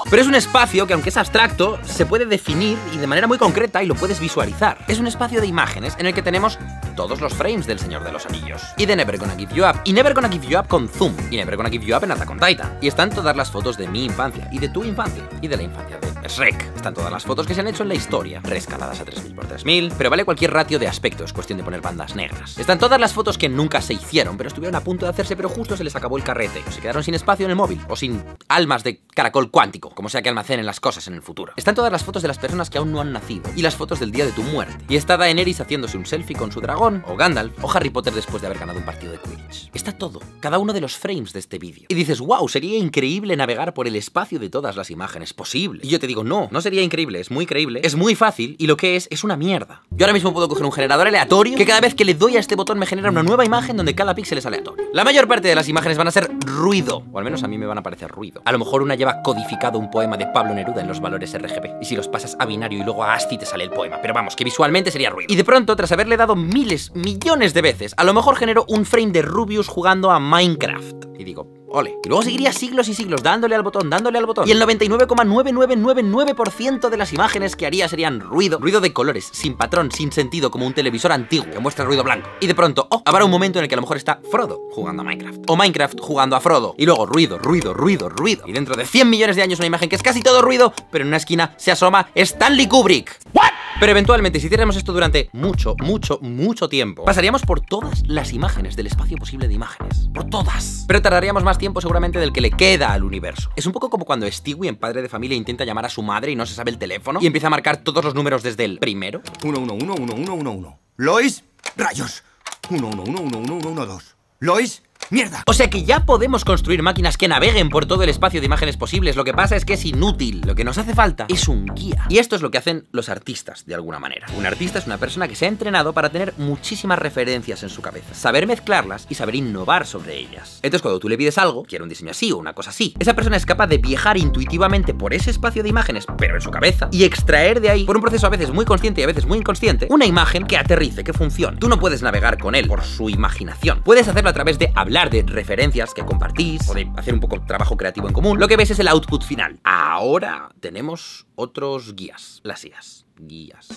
Pero es un espacio que, aunque es abstracto, se puede definir y de manera muy concreta y lo puedes visualizar. Es un espacio de imágenes en el que tenemos todos los frames del Señor de los Anillos. Y de Never Gonna Give You Up. Y Never Gonna Give You Up con Zoom. Y Never Gonna Give You Up en Attack on Titan. Y están todas las fotos de mi infancia. Y de tu infancia. Y de la infancia de Shrek. Están todas las fotos que se han hecho en la historia. Rescaladas a 3000 por 3000. Pero vale cualquier ratio de aspecto. Es cuestión de poner bandas negras. Están todas las fotos que nunca se hicieron. Pero estuvieron a punto de hacerse. Pero justo se les acabó el carrete. O se quedaron sin espacio en el móvil. O sin almas de caracol cuántico. Como sea que almacenen las cosas en el futuro. Están todas las fotos de las personas que aún no han nacido. Y las fotos del día de tu muerte. Y está Daenerys haciéndose un selfie con su dragón. O Gandalf. O Harry Potter después de haber ganado un partido de Quidditch. Está todo, cada uno de los frames de este vídeo. Y dices, wow, sería increíble navegar por el espacio de todas las imágenes posible. Y yo te digo, no, no sería increíble, es muy creíble, es muy fácil y lo que es es una mierda. Yo ahora mismo puedo coger un generador aleatorio que cada vez que le doy a este botón me genera una nueva imagen donde cada píxel es aleatorio. La mayor parte de las imágenes van a ser ruido, o al menos a mí me van a parecer ruido. A lo mejor una lleva codificado un poema de Pablo Neruda en los valores RGB. Y si los pasas a binario y luego a ASCII te sale el poema. Pero vamos, que visualmente sería ruido. Y de pronto, tras haberle dado miles, millones de veces, a lo mejor genero un frame de Rubius jugando a Minecraft. Y digo, ole. Y luego seguiría siglos y siglos dándole al botón, dándole al botón. Y el 99,9999% de las imágenes que haría serían ruido, ruido de colores, sin patrón, sin sentido, como un televisor antiguo que muestra ruido blanco. Y de pronto, oh, habrá un momento en el que a lo mejor está Frodo jugando a Minecraft. O Minecraft jugando a Frodo. Y luego ruido, ruido, ruido, ruido. Y dentro de 100 millones de años una imagen que es casi todo ruido, pero en una esquina se asoma Stanley Kubrick. ¿What? Pero eventualmente, si hiciéramos esto durante mucho, mucho, mucho tiempo, pasaríamos por todas las imágenes del espacio posible de imágenes. Por todas. Pero tardaríamos más tiempo seguramente del que le queda al universo. Es un poco como cuando Stewie en Padre de Familia intenta llamar a su madre y no se sabe el teléfono y empieza a marcar todos los números desde el primero. 1, 1, 1, 1, 1, 1, 1. Lois, rayos. 1, 1, 1, 1, 1, 1, 1, 2. Lois, ¡Mierda! O sea que ya podemos construir máquinas que naveguen por todo el espacio de imágenes posibles. Lo que pasa es que es inútil. Lo que nos hace falta es un guía. Y esto es lo que hacen los artistas, de alguna manera. Un artista es una persona que se ha entrenado para tener muchísimas referencias en su cabeza, saber mezclarlas y saber innovar sobre ellas. Entonces, cuando tú le pides algo, quiero un diseño así o una cosa así, esa persona es capaz de viajar intuitivamente por ese espacio de imágenes, pero en su cabeza, y extraer de ahí, por un proceso a veces muy consciente y a veces muy inconsciente, una imagen que aterrice, que funcione. Tú no puedes navegar con él por su imaginación. Puedes hacerlo a través de hablar de referencias que compartís o de hacer un poco trabajo creativo en común. Lo que ves es el output final. Ahora tenemos otros guías, las guías. Guías.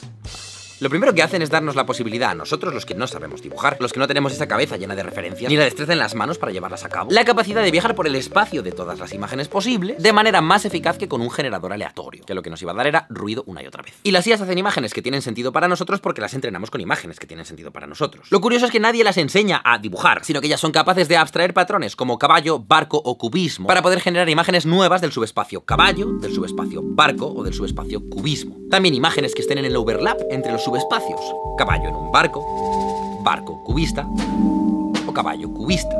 Lo primero que hacen es darnos la posibilidad a nosotros, los que no sabemos dibujar, los que no tenemos esa cabeza llena de referencias, ni la destreza en las manos para llevarlas a cabo, la capacidad de viajar por el espacio de todas las imágenes posibles de manera más eficaz que con un generador aleatorio, que lo que nos iba a dar era ruido una y otra vez. Y las IAs hacen imágenes que tienen sentido para nosotros porque las entrenamos con imágenes que tienen sentido para nosotros. Lo curioso es que nadie las enseña a dibujar, sino que ellas son capaces de abstraer patrones como caballo, barco o cubismo para poder generar imágenes nuevas del subespacio caballo, del subespacio barco o del subespacio cubismo. También imágenes que estén en el overlap entre los subespacios. Caballo en un barco, barco cubista o caballo cubista.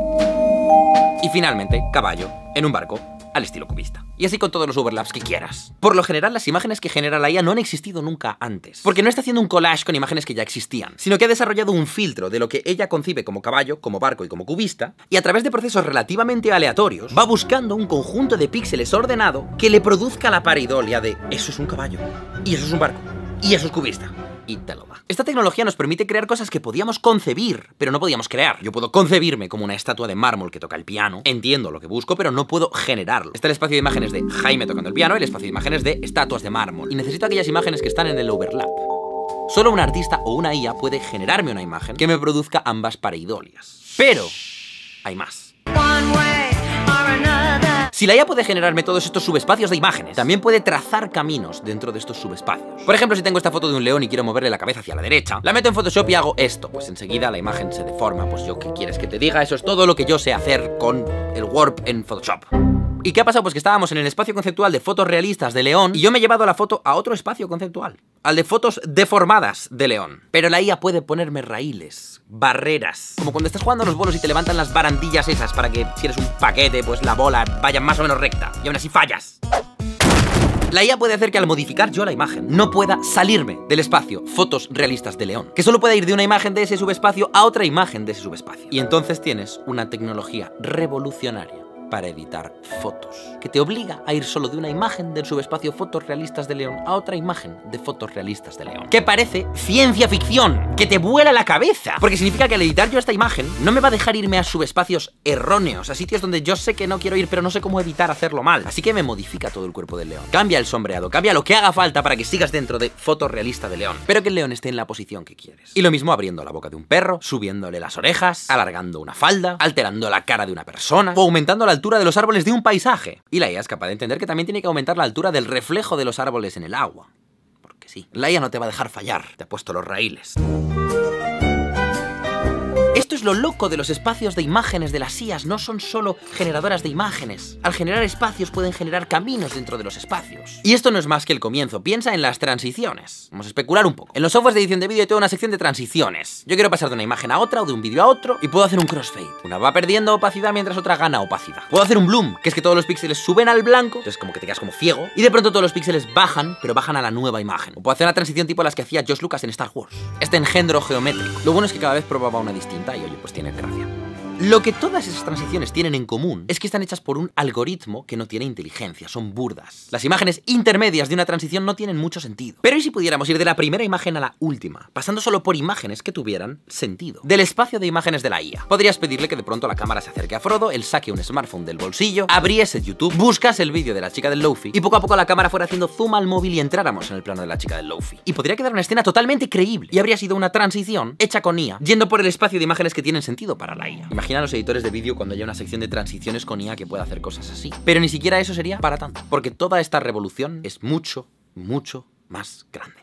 Y finalmente, caballo en un barco al estilo cubista. Y así con todos los overlaps que quieras. Por lo general, las imágenes que genera la IA no han existido nunca antes. Porque no está haciendo un collage con imágenes que ya existían, sino que ha desarrollado un filtro de lo que ella concibe como caballo, como barco y como cubista, y a través de procesos relativamente aleatorios, va buscando un conjunto de píxeles ordenado que le produzca la paridolia de eso es un caballo, y eso es un barco, y eso es cubista y. Esta tecnología nos permite crear cosas que podíamos concebir, pero no podíamos crear. Yo puedo concebirme como una estatua de mármol que toca el piano, entiendo lo que busco, pero no puedo generarlo. Está el espacio de imágenes de Jaime tocando el piano y el espacio de imágenes de estatuas de mármol. Y necesito aquellas imágenes que están en el overlap. Solo un artista o una IA puede generarme una imagen que me produzca ambas pareidolias. Pero hay más. Si la IA puede generarme todos estos subespacios de imágenes, también puede trazar caminos dentro de estos subespacios. Por ejemplo, si tengo esta foto de un león y quiero moverle la cabeza hacia la derecha, la meto en Photoshop y hago esto. Pues enseguida la imagen se deforma. Pues yo, ¿qué quieres que te diga? Eso es todo lo que yo sé hacer con el Warp en Photoshop. ¿Y qué ha pasado? Pues que estábamos en el espacio conceptual de fotos realistas de León y yo me he llevado la foto a otro espacio conceptual, al de fotos deformadas de León. Pero la IA puede ponerme raíles, barreras, como cuando estás jugando a los bolos y te levantan las barandillas esas para que si eres un paquete, pues la bola vaya más o menos recta y aún así fallas. La IA puede hacer que al modificar yo la imagen no pueda salirme del espacio fotos realistas de León, que solo pueda ir de una imagen de ese subespacio a otra imagen de ese subespacio. Y entonces tienes una tecnología revolucionaria para editar fotos, que te obliga a ir solo de una imagen del subespacio fotos realistas de León a otra imagen de fotos realistas de León. Que parece ciencia ficción, que te vuela la cabeza, porque significa que al editar yo esta imagen no me va a dejar irme a subespacios erróneos, a sitios donde yo sé que no quiero ir, pero no sé cómo evitar hacerlo mal. Así que me modifica todo el cuerpo del león. Cambia el sombreado, cambia lo que haga falta para que sigas dentro de fotos realistas de león, pero que el león esté en la posición que quieres. Y lo mismo abriendo la boca de un perro, subiéndole las orejas, alargando una falda, alterando la cara de una persona o aumentando la altura de los árboles de un paisaje. Y la IA es capaz de entender que también tiene que aumentar la altura del reflejo de los árboles en el agua. Porque sí, la IA no te va a dejar fallar, te ha puesto los raíles. Esto es lo loco de los espacios de imágenes de las IAs, no son solo generadoras de imágenes. Al generar espacios pueden generar caminos dentro de los espacios. Y esto no es más que el comienzo, piensa en las transiciones. Vamos a especular un poco. En los softwares de edición de vídeo tengo una sección de transiciones. Yo quiero pasar de una imagen a otra o de un vídeo a otro y puedo hacer un crossfade. Una va perdiendo opacidad mientras otra gana opacidad. Puedo hacer un bloom, que es que todos los píxeles suben al blanco, entonces como que te quedas como ciego, y de pronto todos los píxeles bajan, pero bajan a la nueva imagen. O puedo hacer una transición tipo las que hacía Josh Lucas en Star Wars. Este engendro geométrico. Lo bueno es que cada vez probaba una distinta oye, pues tiene gracia. Lo que todas esas transiciones tienen en común es que están hechas por un algoritmo que no tiene inteligencia, son burdas. Las imágenes intermedias de una transición no tienen mucho sentido. Pero ¿y si pudiéramos ir de la primera imagen a la última, pasando solo por imágenes que tuvieran sentido? Del espacio de imágenes de la IA. Podrías pedirle que de pronto la cámara se acerque a Frodo, él saque un smartphone del bolsillo, abriese YouTube, buscase el vídeo de la chica del Lofi y poco a poco la cámara fuera haciendo zoom al móvil y entráramos en el plano de la chica del Lofi. Y podría quedar una escena totalmente creíble y habría sido una transición hecha con IA, yendo por el espacio de imágenes que tienen sentido para la IA. A los editores de vídeo cuando haya una sección de transiciones con IA que pueda hacer cosas así. Pero ni siquiera eso sería para tanto, porque toda esta revolución es mucho, mucho más grande.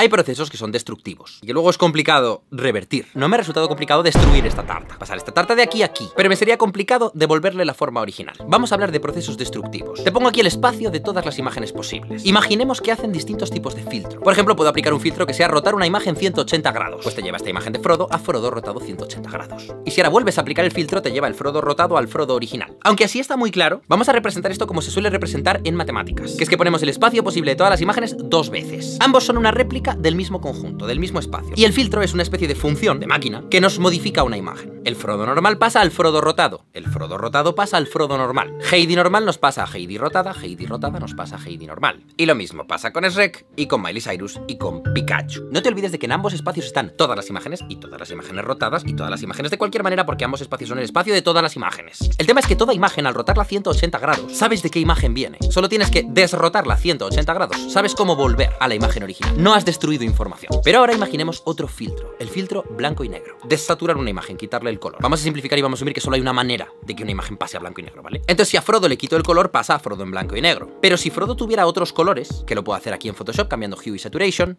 Hay procesos que son destructivos y que luego es complicado revertir. No me ha resultado complicado destruir esta tarta, pasar esta tarta de aquí a aquí, pero me sería complicado devolverle la forma original. Vamos a hablar de procesos destructivos. Te pongo aquí el espacio de todas las imágenes posibles. Imaginemos que hacen distintos tipos de filtro. Por ejemplo, puedo aplicar un filtro que sea rotar una imagen 180 grados. Pues te lleva esta imagen de Frodo a Frodo rotado 180 grados. Y si ahora vuelves a aplicar el filtro, te lleva el Frodo rotado al Frodo original. Aunque así está muy claro, vamos a representar esto como se suele representar en matemáticas, que es que ponemos el espacio posible de todas las imágenes dos veces. Ambos son una réplica del mismo conjunto, del mismo espacio. Y el filtro es una especie de función de máquina que nos modifica una imagen. El Frodo normal pasa al Frodo rotado, el Frodo rotado pasa al Frodo normal. Heidi normal nos pasa a Heidi rotada, Heidi rotada nos pasa a Heidi normal. Y lo mismo pasa con Shrek y con Miley Cyrus y con Pikachu. No te olvides de que en ambos espacios están todas las imágenes y todas las imágenes rotadas y todas las imágenes de cualquier manera porque ambos espacios son el espacio de todas las imágenes. El tema es que toda imagen al rotarla 180 grados, sabes de qué imagen viene. Solo tienes que desrotarla 180 grados, sabes cómo volver a la imagen original. No has información. Pero ahora imaginemos otro filtro, el filtro blanco y negro. Desaturar una imagen, quitarle el color. Vamos a simplificar y vamos a asumir que solo hay una manera de que una imagen pase a blanco y negro, ¿vale? Entonces si a Frodo le quito el color, pasa a Frodo en blanco y negro. Pero si Frodo tuviera otros colores, que lo puedo hacer aquí en Photoshop cambiando Hue y Saturation,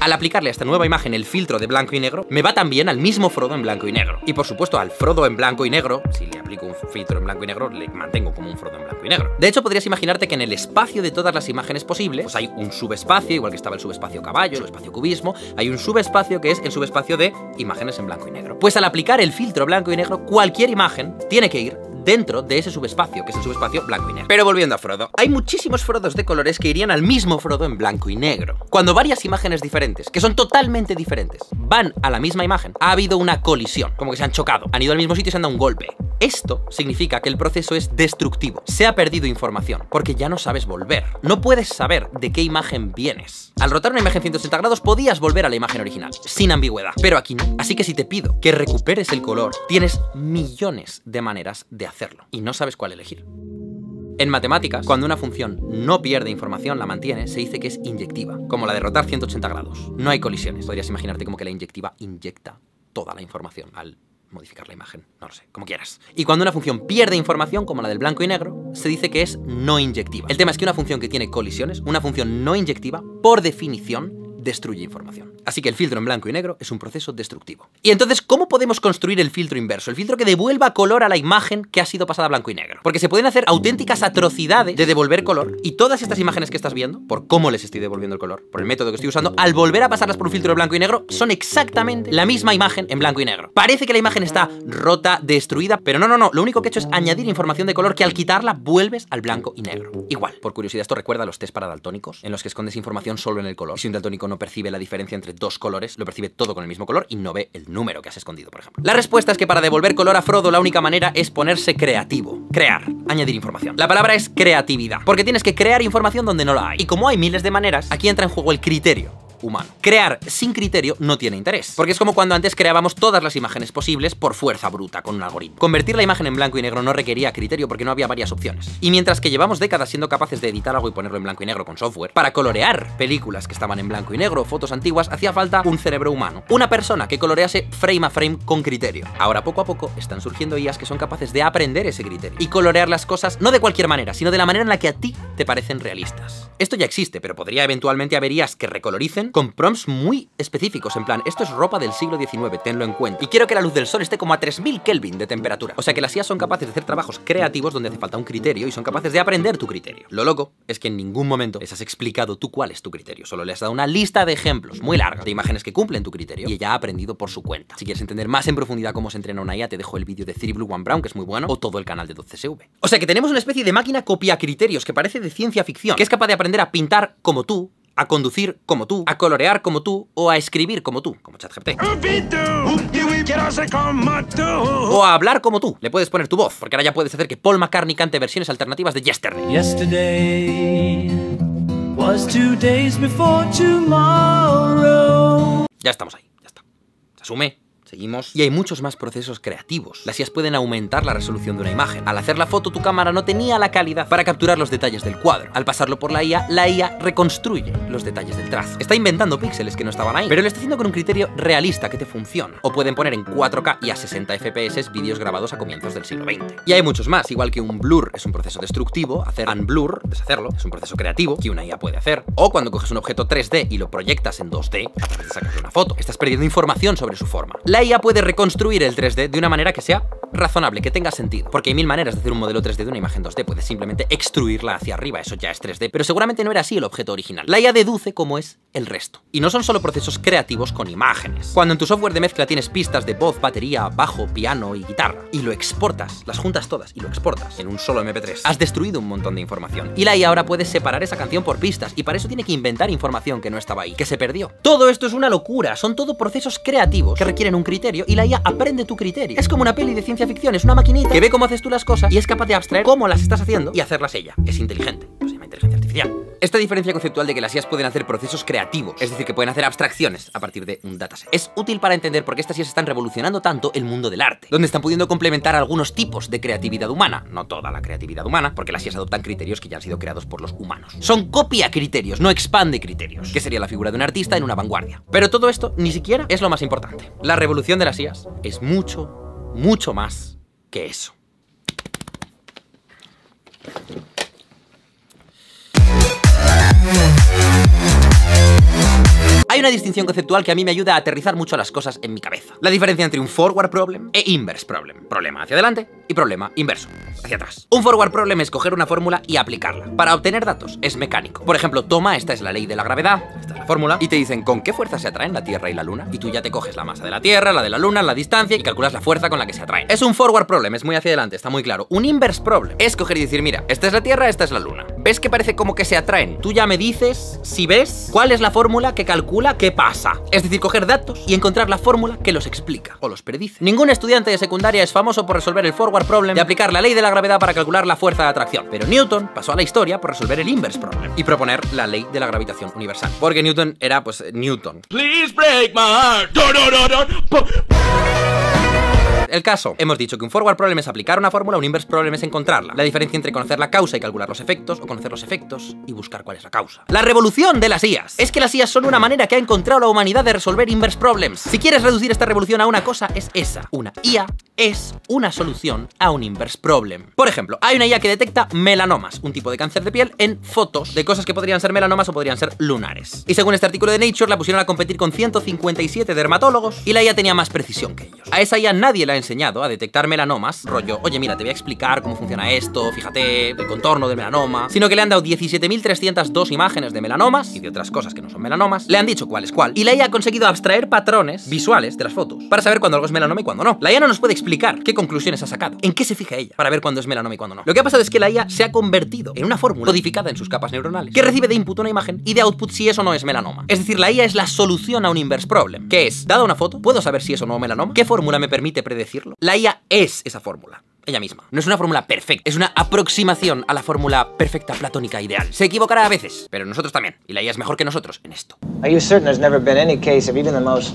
al aplicarle a esta nueva imagen el filtro de blanco y negro, me va también al mismo Frodo en blanco y negro. Y por supuesto al Frodo en blanco y negro, si le aplico un filtro en blanco y negro, le mantengo como un Frodo en blanco y negro. De hecho, podrías imaginarte que en el espacio de todas las imágenes posibles, pues hay un subespacio, igual que estaba el subespacio caballo, el subespacio cubismo, hay un subespacio que es el subespacio de imágenes en blanco y negro. Pues al aplicar el filtro blanco y negro, cualquier imagen tiene que ir dentro de ese subespacio, que es el subespacio blanco y negro. Pero volviendo a Frodo, hay muchísimos Frodos de colores que irían al mismo Frodo en blanco y negro. Cuando varias imágenes diferentes, que son totalmente diferentes, van a la misma imagen, ha habido una colisión, como que se han chocado, han ido al mismo sitio y se han dado un golpe. Esto significa que el proceso es destructivo. Se ha perdido información, porque ya no sabes volver. No puedes saber de qué imagen vienes. Al rotar una imagen 180 grados podías volver a la imagen original, sin ambigüedad, pero aquí no. Así que si te pido que recuperes el color, tienes millones de maneras de hacerlo, y no sabes cuál elegir. En matemáticas, cuando una función no pierde información, la mantiene, se dice que es inyectiva, como la de rotar 180 grados. No hay colisiones. Podrías imaginarte como que la inyectiva inyecta toda la información al modificar la imagen, no lo sé, como quieras. Y cuando una función pierde información, como la del blanco y negro, se dice que es no inyectiva. El tema es que una función que tiene colisiones, una función no inyectiva, por definición, destruye información. Así que el filtro en blanco y negro es un proceso destructivo. Y entonces, ¿cómo podemos construir el filtro inverso? El filtro que devuelva color a la imagen que ha sido pasada a blanco y negro. Porque se pueden hacer auténticas atrocidades de devolver color y todas estas imágenes que estás viendo, por cómo les estoy devolviendo el color, por el método que estoy usando, al volver a pasarlas por un filtro de blanco y negro, son exactamente la misma imagen en blanco y negro. Parece que la imagen está rota, destruida, pero no, no, no. Lo único que he hecho es añadir información de color que al quitarla vuelves al blanco y negro. Igual, por curiosidad, esto recuerda los test para daltónicos, en los que escondes información solo en el color. Y un daltónico no percibe la diferencia entre dos colores, lo percibe todo con el mismo color y no ve el número que has escondido, por ejemplo. La respuesta es que para devolver color a Frodo la única manera es ponerse creativo. Crear, añadir información. La palabra es creatividad, porque tienes que crear información donde no la hay. Y como hay miles de maneras, aquí entra en juego el criterio humano. Crear sin criterio no tiene interés, porque es como cuando antes creábamos todas las imágenes posibles por fuerza bruta con un algoritmo. Convertir la imagen en blanco y negro no requería criterio porque no había varias opciones. Y mientras que llevamos décadas siendo capaces de editar algo y ponerlo en blanco y negro con software, para colorear películas que estaban en blanco y negro, fotos antiguas, hacía falta un cerebro humano. Una persona que colorease frame a frame con criterio. Ahora poco a poco están surgiendo IAs que son capaces de aprender ese criterio y colorear las cosas no de cualquier manera, sino de la manera en la que a ti te parecen realistas. Esto ya existe, pero podría eventualmente haber IAs que recoloricen con prompts muy específicos, en plan, esto es ropa del siglo XIX, tenlo en cuenta. Y quiero que la luz del sol esté como a 3000 Kelvin de temperatura. O sea que las IAs son capaces de hacer trabajos creativos donde hace falta un criterio y son capaces de aprender tu criterio. Lo loco es que en ningún momento les has explicado tú cuál es tu criterio, solo le has dado una lista de ejemplos muy larga de imágenes que cumplen tu criterio y ella ha aprendido por su cuenta. Si quieres entender más en profundidad cómo se entrena una IA, te dejo el vídeo de 3 Blue One Brown, que es muy bueno, o todo el canal de 12SV. O sea que tenemos una especie de máquina copia criterios que parece de ciencia ficción, que es capaz de aprender a pintar como tú, a conducir como tú, a colorear como tú o a escribir como tú, como ChatGPT. O a hablar como tú. Le puedes poner tu voz, porque ahora ya puedes hacer que Paul McCartney cante versiones alternativas de Yesterday. Yesterday was two days before tomorrow. Ya estamos ahí, ya está. Se asume, Seguimos. Y hay muchos más procesos creativos. Las IAs pueden aumentar la resolución de una imagen. Al hacer la foto, tu cámara no tenía la calidad para capturar los detalles del cuadro. Al pasarlo por la IA, la IA reconstruye los detalles del trazo. Está inventando píxeles que no estaban ahí, pero lo está haciendo con un criterio realista que te funciona. O pueden poner en 4K y a 60 FPS vídeos grabados a comienzos del siglo XX. Y hay muchos más, igual que un blur es un proceso destructivo, hacer unblur, deshacerlo, es un proceso creativo que una IA puede hacer. O cuando coges un objeto 3D y lo proyectas en 2D, a través de sacarle una foto, estás perdiendo información sobre su forma. IA puede reconstruir el 3D de una manera que sea razonable, que tenga sentido. Porque hay mil maneras de hacer un modelo 3D de una imagen 2D. Puedes simplemente extruirla hacia arriba, eso ya es 3D. Pero seguramente no era así el objeto original. La IA deduce cómo es el resto. Y no son solo procesos creativos con imágenes. Cuando en tu software de mezcla tienes pistas de voz, batería, bajo, piano y guitarra, y lo exportas, las juntas todas y lo exportas en un solo MP3, has destruido un montón de información. Y la IA ahora puede separar esa canción por pistas, y para eso tiene que inventar información que no estaba ahí, que se perdió. Todo esto es una locura, son todo procesos creativos que requieren un criterio, y la IA aprende tu criterio. Es como una peli de ciencia ficción, es una maquinita que ve cómo haces tú las cosas y es capaz de abstraer cómo las estás haciendo y hacerlas ella. Es inteligente, Esta diferencia conceptual de que las IAs pueden hacer procesos creativos, es decir, que pueden hacer abstracciones a partir de un dataset, es útil para entender por qué estas IAs están revolucionando tanto el mundo del arte, donde están pudiendo complementar algunos tipos de creatividad humana, no toda la creatividad humana, porque las IAs adoptan criterios que ya han sido creados por los humanos. Son copia criterios, no expande criterios, que sería la figura de un artista en una vanguardia. Pero todo esto ni siquiera es lo más importante. La revolución de las IAs es mucho, mucho más que eso. Hay una distinción conceptual que a mí me ayuda a aterrizar mucho las cosas en mi cabeza. La diferencia entre un forward problem e inverse problem. Problema hacia adelante y problema inverso, hacia atrás. Un forward problem es coger una fórmula y aplicarla. Para obtener datos es mecánico. Por ejemplo, toma, esta es la ley de la gravedad, esta es la fórmula, y te dicen con qué fuerza se atraen la Tierra y la Luna. Y tú ya te coges la masa de la Tierra, la de la Luna, la distancia y calculas la fuerza con la que se atraen. Es un forward problem, es muy hacia adelante, está muy claro. Un inverse problem es coger y decir, mira, esta es la Tierra, esta es la Luna. ¿Ves que parece como que se atraen? Tú ya me dices, si ves, cuál es la fórmula que calcula qué pasa. Es decir, coger datos y encontrar la fórmula que los explica o los predice. Ningún estudiante de secundaria es famoso por resolver el forward problem de aplicar la ley de la gravedad para calcular la fuerza de atracción. Pero Newton pasó a la historia por resolver el inverse problem y proponer la ley de la gravitación universal. Porque Newton era, pues, Newton. Please break my heart. El caso, hemos dicho que un forward problem es aplicar una fórmula, un inverse problem es encontrarla. La diferencia entre conocer la causa y calcular los efectos, o conocer los efectos y buscar cuál es la causa. La revolución de las IAs es que las IAs son una manera que ha encontrado la humanidad de resolver inverse problems. Si quieres reducir esta revolución a una cosa, es esa. Una IA es una solución a un inverse problem. Por ejemplo, hay una IA que detecta melanomas, un tipo de cáncer de piel, en fotos de cosas que podrían ser melanomas o podrían ser lunares. Y según este artículo de Nature, la pusieron a competir con 157 dermatólogos y la IA tenía más precisión que ellos. A esa IA nadie la enseñado a detectar melanomas, rollo, oye mira, te voy a explicar cómo funciona esto, fíjate el contorno del melanoma, sino que le han dado 17.302 imágenes de melanomas y de otras cosas que no son melanomas, le han dicho cuál es cuál, y la IA ha conseguido abstraer patrones visuales de las fotos para saber cuándo algo es melanoma y cuándo no. La IA no nos puede explicar qué conclusiones ha sacado, en qué se fija ella para ver cuándo es melanoma y cuándo no. Lo que ha pasado es que la IA se ha convertido en una fórmula codificada en sus capas neuronales que recibe de input una imagen y de output si eso no es melanoma. Es decir, la IA es la solución a un inverse problem, que es, dada una foto, ¿puedo saber si eso no es melanoma? ¿Qué fórmula me permite La IA es esa fórmula ella misma. No es una fórmula perfecta, es una aproximación a la fórmula perfecta platónica ideal. Se equivocará a veces, pero nosotros también. Y la IA es mejor que nosotros en esto. Are you certain there's never been any case of even the most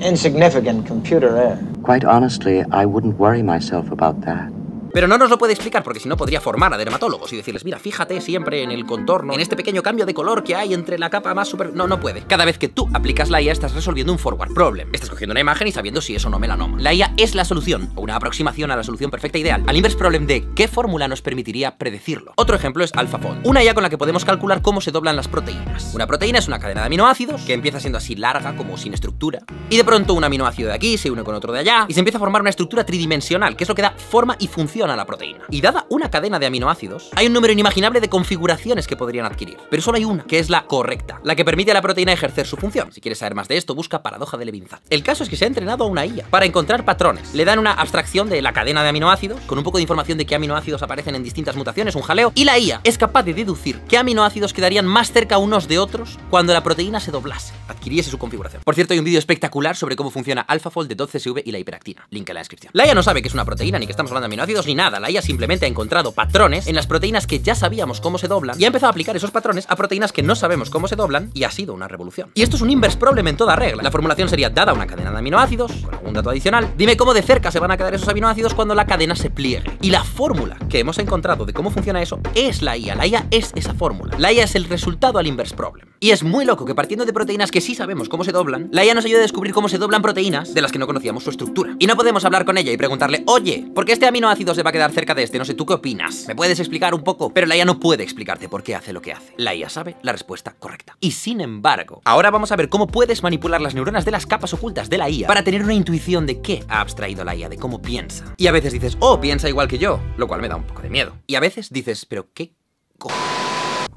insignificant computer error? Quite honestly, I wouldn't worry myself about that. Pero no nos lo puede explicar porque si no podría formar a dermatólogos y decirles, mira, fíjate siempre en el contorno, en este pequeño cambio de color que hay entre la capa más super... No, no puede. Cada vez que tú aplicas la IA estás resolviendo un forward problem. Estás cogiendo una imagen y sabiendo si eso no melanoma. La IA es la solución, o una aproximación a la solución perfecta ideal, al inverse problem de qué fórmula nos permitiría predecirlo. Otro ejemplo es AlphaFold, una IA con la que podemos calcular cómo se doblan las proteínas. Una proteína es una cadena de aminoácidos que empieza siendo así larga, como sin estructura, y de pronto un aminoácido de aquí se une con otro de allá, y se empieza a formar una estructura tridimensional, que es lo que da forma y función a la proteína. Y dada una cadena de aminoácidos, hay un número inimaginable de configuraciones que podrían adquirir. Pero solo hay una, que es la correcta, la que permite a la proteína ejercer su función. Si quieres saber más de esto, busca paradoja de Levinzat. El caso es que se ha entrenado a una IA para encontrar patrones. Le dan una abstracción de la cadena de aminoácidos, con un poco de información de qué aminoácidos aparecen en distintas mutaciones, un jaleo, y la IA es capaz de deducir qué aminoácidos quedarían más cerca unos de otros cuando la proteína se doblase, adquiriese su configuración. Por cierto, hay un vídeo espectacular sobre cómo funciona AlphaFold de 12CV y la hiperactina. Link en la descripción. La IA no sabe que es una proteína, ni que estamos hablando de aminoácidos, ni nada, la IA simplemente ha encontrado patrones en las proteínas que ya sabíamos cómo se doblan y ha empezado a aplicar esos patrones a proteínas que no sabemos cómo se doblan y ha sido una revolución. Y esto es un inverse problem en toda regla. La formulación sería dada una cadena de aminoácidos, con algún dato adicional, dime cómo de cerca se van a quedar esos aminoácidos cuando la cadena se pliegue. Y la fórmula que hemos encontrado de cómo funciona eso es la IA. La IA es esa fórmula. La IA es el resultado al inverse problem. Y es muy loco que partiendo de proteínas que sí sabemos cómo se doblan, la IA nos ayuda a descubrir cómo se doblan proteínas de las que no conocíamos su estructura. Y no podemos hablar con ella y preguntarle, oye, ¿por qué este aminoácido se va a quedar cerca de este? No sé, ¿tú qué opinas? ¿Me puedes explicar un poco? Pero la IA no puede explicarte por qué hace lo que hace. La IA sabe la respuesta correcta. Y sin embargo, ahora vamos a ver cómo puedes manipular las neuronas de las capas ocultas de la IA para tener una intuición de qué ha abstraído la IA, de cómo piensa. Y a veces dices, oh, piensa igual que yo, lo cual me da un poco de miedo. Y a veces dices, pero ¿qué co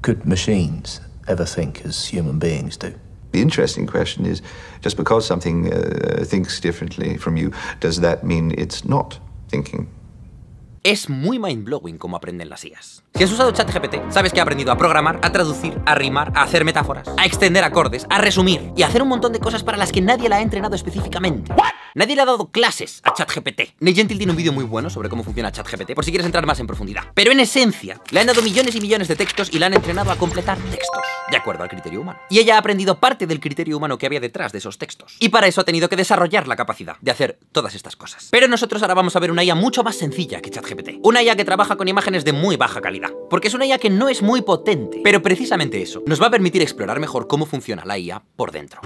Could machines ever think as human beings do? The interesting question is just because something uh, thinks differently from you, does that mean it's not thinking? Es muy mind-blowing cómo aprenden las IAs. Si has usado ChatGPT, sabes que ha aprendido a programar, a traducir, a rimar, a hacer metáforas, a extender acordes, a resumir y a hacer un montón de cosas para las que nadie la ha entrenado específicamente. Nadie le ha dado clases a ChatGPT. Nate Gentil tiene un vídeo muy bueno sobre cómo funciona ChatGPT, por si quieres entrar más en profundidad. Pero en esencia, le han dado millones y millones de textos y la han entrenado a completar textos, de acuerdo al criterio humano. Y ella ha aprendido parte del criterio humano que había detrás de esos textos. Y para eso ha tenido que desarrollar la capacidad de hacer todas estas cosas. Pero nosotros ahora vamos a ver una IA mucho más sencilla que ChatGPT. Una IA que trabaja con imágenes de muy baja calidad. Porque es una IA que no es muy potente. Pero precisamente eso nos va a permitir explorar mejor cómo funciona la IA por dentro.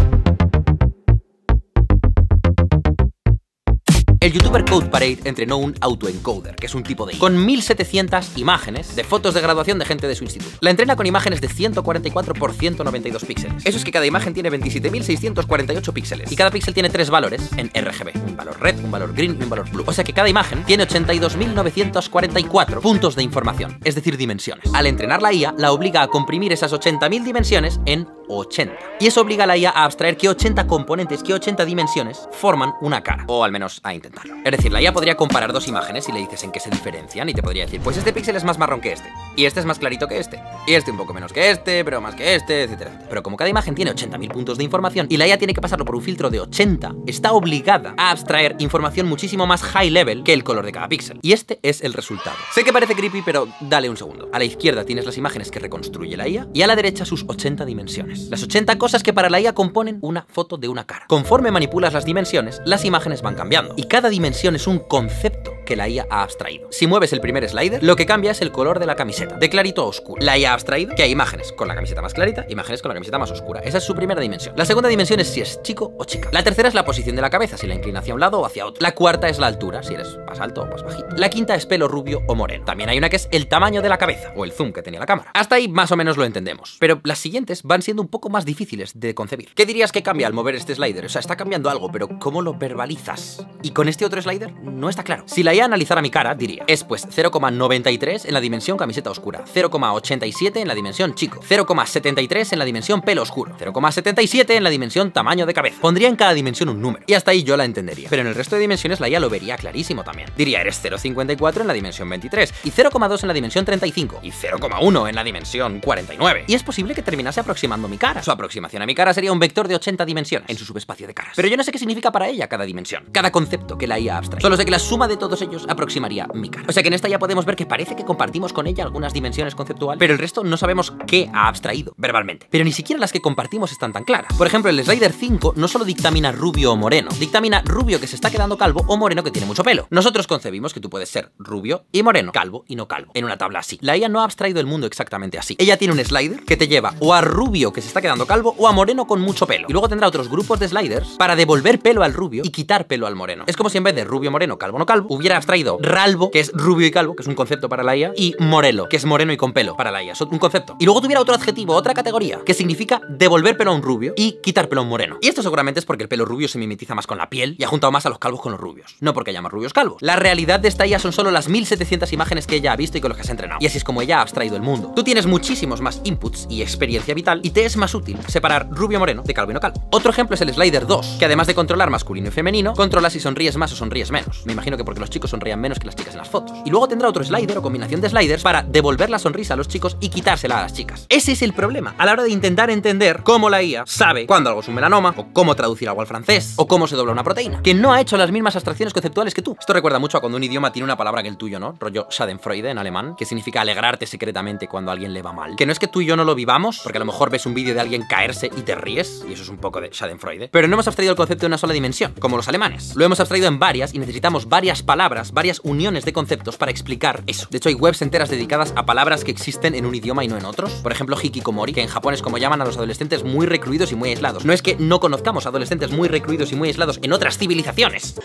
El youtuber Code Parade entrenó un autoencoder, que es un tipo de IA, con 1700 imágenes de fotos de graduación de gente de su instituto. La entrena con imágenes de 144 por 192 píxeles. Eso es que cada imagen tiene 27.648 píxeles y cada píxel tiene tres valores en RGB, un valor red, un valor green y un valor blue. O sea que cada imagen tiene 82.944 puntos de información, es decir, dimensiones. Al entrenar la IA, la obliga a comprimir esas 80.000 dimensiones en 80. Y eso obliga a la IA a abstraer que 80 componentes, que 80 dimensiones forman una cara, o al menos a intentarlo. Es decir, la IA podría comparar dos imágenes y le dices en qué se diferencian y te podría decir, pues este píxel es más marrón que este, y este es más clarito que este, y este un poco menos que este, pero más que este, etcétera. etcétera. Pero como cada imagen tiene 80.000 puntos de información y la IA tiene que pasarlo por un filtro de 80, está obligada a abstraer información muchísimo más high level que el color de cada píxel. Y este es el resultado. Sé que parece creepy, pero dale un segundo. A la izquierda tienes las imágenes que reconstruye la IA y a la derecha sus 80 dimensiones. Las 80 cosas que para la IA componen una foto de una cara. Conforme manipulas las dimensiones, las imágenes van cambiando. Y cada dimensión es un concepto que la IA ha abstraído. Si mueves el primer slider, lo que cambia es el color de la camiseta, de clarito a oscuro. La IA ha abstraído que hay imágenes con la camiseta más clarita, imágenes con la camiseta más oscura. Esa es su primera dimensión. La segunda dimensión es si es chico o chica. La tercera es la posición de la cabeza, si la inclina hacia un lado o hacia otro. La cuarta es la altura, si eres más alto o más bajito. La quinta es pelo rubio o moreno. También hay una que es el tamaño de la cabeza, o el zoom que tenía la cámara. Hasta ahí más o menos lo entendemos. Pero las siguientes van siendo un poco más difíciles de concebir. ¿Qué dirías que cambia al mover este slider? O sea, está cambiando algo, pero ¿cómo lo verbalizas? Y con este otro slider no está claro. Si la IA analizara mi cara, diría, es pues 0,93 en la dimensión camiseta oscura, 0,87 en la dimensión chico, 0,73 en la dimensión pelo oscuro, 0,77 en la dimensión tamaño de cabeza. Pondría en cada dimensión un número, y hasta ahí yo la entendería. Pero en el resto de dimensiones la IA lo vería clarísimo también. Diría, eres 0,54 en la dimensión 23, y 0,2 en la dimensión 35, y 0,1 en la dimensión 49. Y es posible que terminase aproximando cara. Su aproximación a mi cara sería un vector de 80 dimensiones en su subespacio de caras. Pero yo no sé qué significa para ella cada dimensión, cada concepto que la IA abstrae. Solo sé que la suma de todos ellos aproximaría mi cara. O sea que en esta ya podemos ver que parece que compartimos con ella algunas dimensiones conceptuales, pero el resto no sabemos qué ha abstraído verbalmente. Pero ni siquiera las que compartimos están tan claras. Por ejemplo, el slider 5 no solo dictamina rubio o moreno, dictamina rubio que se está quedando calvo o moreno que tiene mucho pelo. Nosotros concebimos que tú puedes ser rubio y moreno, calvo y no calvo, en una tabla así. La IA no ha abstraído el mundo exactamente así. Ella tiene un slider que te lleva o a rubio que se está quedando calvo o a moreno con mucho pelo. Y luego tendrá otros grupos de sliders para devolver pelo al rubio y quitar pelo al moreno. Es como si en vez de rubio moreno, calvo no calvo, hubiera abstraído ralvo, que es rubio y calvo, que es un concepto para la IA, y morelo, que es moreno y con pelo para la IA, es un concepto. Y luego tuviera otro adjetivo, otra categoría, que significa devolver pelo a un rubio y quitar pelo a un moreno. Y esto seguramente es porque el pelo rubio se mimetiza más con la piel y ha juntado más a los calvos con los rubios. No porque haya más rubios calvos. La realidad de esta IA son solo las 1700 imágenes que ella ha visto y con las que se ha entrenado. Y así es como ella ha abstraído el mundo. Tú tienes muchísimos más inputs y experiencia vital y te es más útil separar rubio moreno de calvo y no calvo. Otro ejemplo es el slider 2, que además de controlar masculino y femenino, controla si sonríes más o sonríes menos. Me imagino que porque los chicos sonrían menos que las chicas en las fotos. Y luego tendrá otro slider o combinación de sliders para devolver la sonrisa a los chicos y quitársela a las chicas. Ese es el problema a la hora de intentar entender cómo la IA sabe cuándo algo es un melanoma, o cómo traducir algo al francés, o cómo se dobla una proteína, que no ha hecho las mismas abstracciones conceptuales que tú. Esto recuerda mucho a cuando un idioma tiene una palabra que el tuyo, ¿no? Rollo Schadenfreude en alemán, que significa alegrarte secretamente cuando a alguien le va mal. Que no es que tú y yo no lo vivamos, porque a lo mejor ves un vídeo de alguien caerse y te ríes, y eso es un poco de Schadenfreude, pero no hemos abstraído el concepto de una sola dimensión, como los alemanes. Lo hemos abstraído en varias y necesitamos varias palabras, varias uniones de conceptos para explicar eso. De hecho, hay webs enteras dedicadas a palabras que existen en un idioma y no en otros. Por ejemplo, hikikomori, que en Japón es como llaman a los adolescentes muy recluidos y muy aislados. No es que no conozcamos adolescentes muy recluidos y muy aislados en otras civilizaciones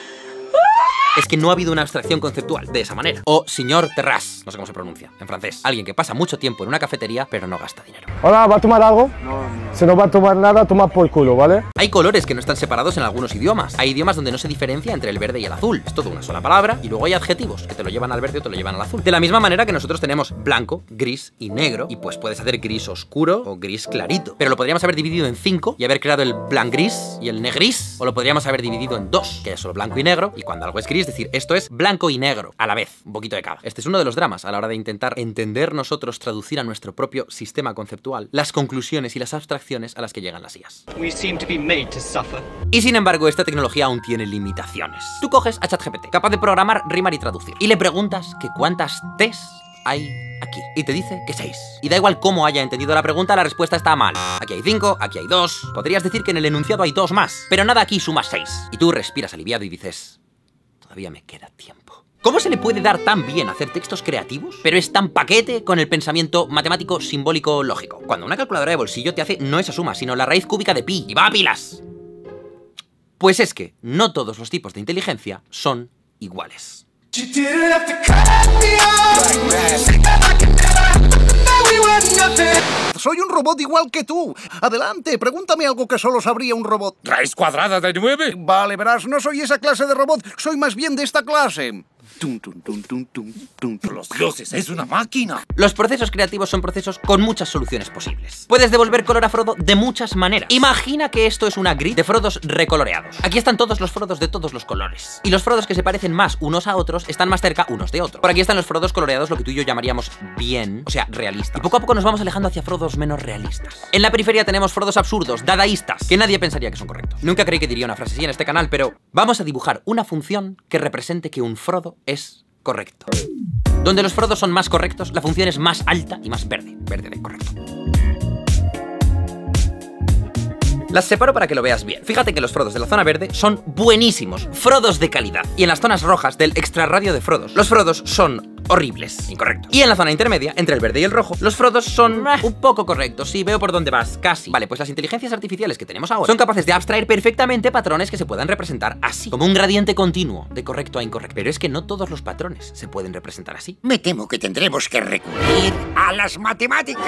es que no ha habido una abstracción conceptual de esa manera. O señor Terras, no sé cómo se pronuncia en francés. Alguien que pasa mucho tiempo en una cafetería pero no gasta dinero. Hola, ¿va a tomar algo? No, no. Si no va a tomar nada, toma por culo, ¿vale? Hay colores que no están separados en algunos idiomas. Hay idiomas donde no se diferencia entre el verde y el azul. Es todo una sola palabra y luego hay adjetivos que te lo llevan al verde o te lo llevan al azul. De la misma manera que nosotros tenemos blanco, gris y negro y pues puedes hacer gris oscuro o gris clarito. Pero lo podríamos haber dividido en cinco y haber creado el blanc gris y el negris o lo podríamos haber dividido en dos, que es solo blanco y negro y cuando algo es gris decir esto es blanco y negro a la vez, un poquito de cada. Este es uno de los dramas a la hora de intentar entender nosotros, traducir a nuestro propio sistema conceptual las conclusiones y las abstracciones a las que llegan las IAs. Y sin embargo, esta tecnología aún tiene limitaciones. Tú coges a ChatGPT, capaz de programar, rimar y traducir, y le preguntas que cuántas T's hay aquí. Y te dice que 6. Y da igual cómo haya entendido la pregunta, la respuesta está mal. Aquí hay 5, aquí hay 2. Podrías decir que en el enunciado hay 2 más. Pero nada aquí suma 6. Y tú respiras aliviado y dices, todavía me queda tiempo. ¿Cómo se le puede dar tan bien hacer textos creativos, pero es tan paquete con el pensamiento matemático simbólico lógico? Cuando una calculadora de bolsillo te hace no esa suma, sino la raíz cúbica de pi, y va a pilas. Pues es que no todos los tipos de inteligencia son iguales. Soy un robot igual que tú. Adelante, pregúntame algo que solo sabría un robot. ¿Raíz cuadrada de nueve? Vale, verás, no soy esa clase de robot, soy más bien de esta clase. Los dioses, es una máquina. Los procesos creativos son procesos con muchas soluciones posibles. Puedes devolver color a Frodo de muchas maneras. Imagina que esto es una grid de Frodos recoloreados. Aquí están todos los Frodos de todos los colores. Y los Frodos que se parecen más unos a otros están más cerca unos de otros. Por aquí están los Frodos coloreados, lo que tú y yo llamaríamos bien, o sea, realistas. Y poco a poco nos vamos alejando hacia Frodos menos realistas. En la periferia tenemos Frodos absurdos, dadaístas, que nadie pensaría que son correctos. Nunca creí que diría una frase así en este canal, pero vamos a dibujar una función que represente que un Frodo es correcto. Donde los Frodos son más correctos, la función es más alta y más verde. Verde de correcto. Las separo para que lo veas bien. Fíjate que los Frodos de la zona verde son buenísimos, Frodos de calidad. Y en las zonas rojas del extrarradio de Frodos, los Frodos son horribles. Incorrecto. Y en la zona intermedia, entre el verde y el rojo, los Frodos son un poco correctos. Sí, veo por dónde vas, casi. Vale, pues las inteligencias artificiales que tenemos ahora son capaces de abstraer perfectamente patrones que se puedan representar así, como un gradiente continuo, de correcto a incorrecto. Pero es que no todos los patrones se pueden representar así. Me temo que tendremos que recurrir a las matemáticas.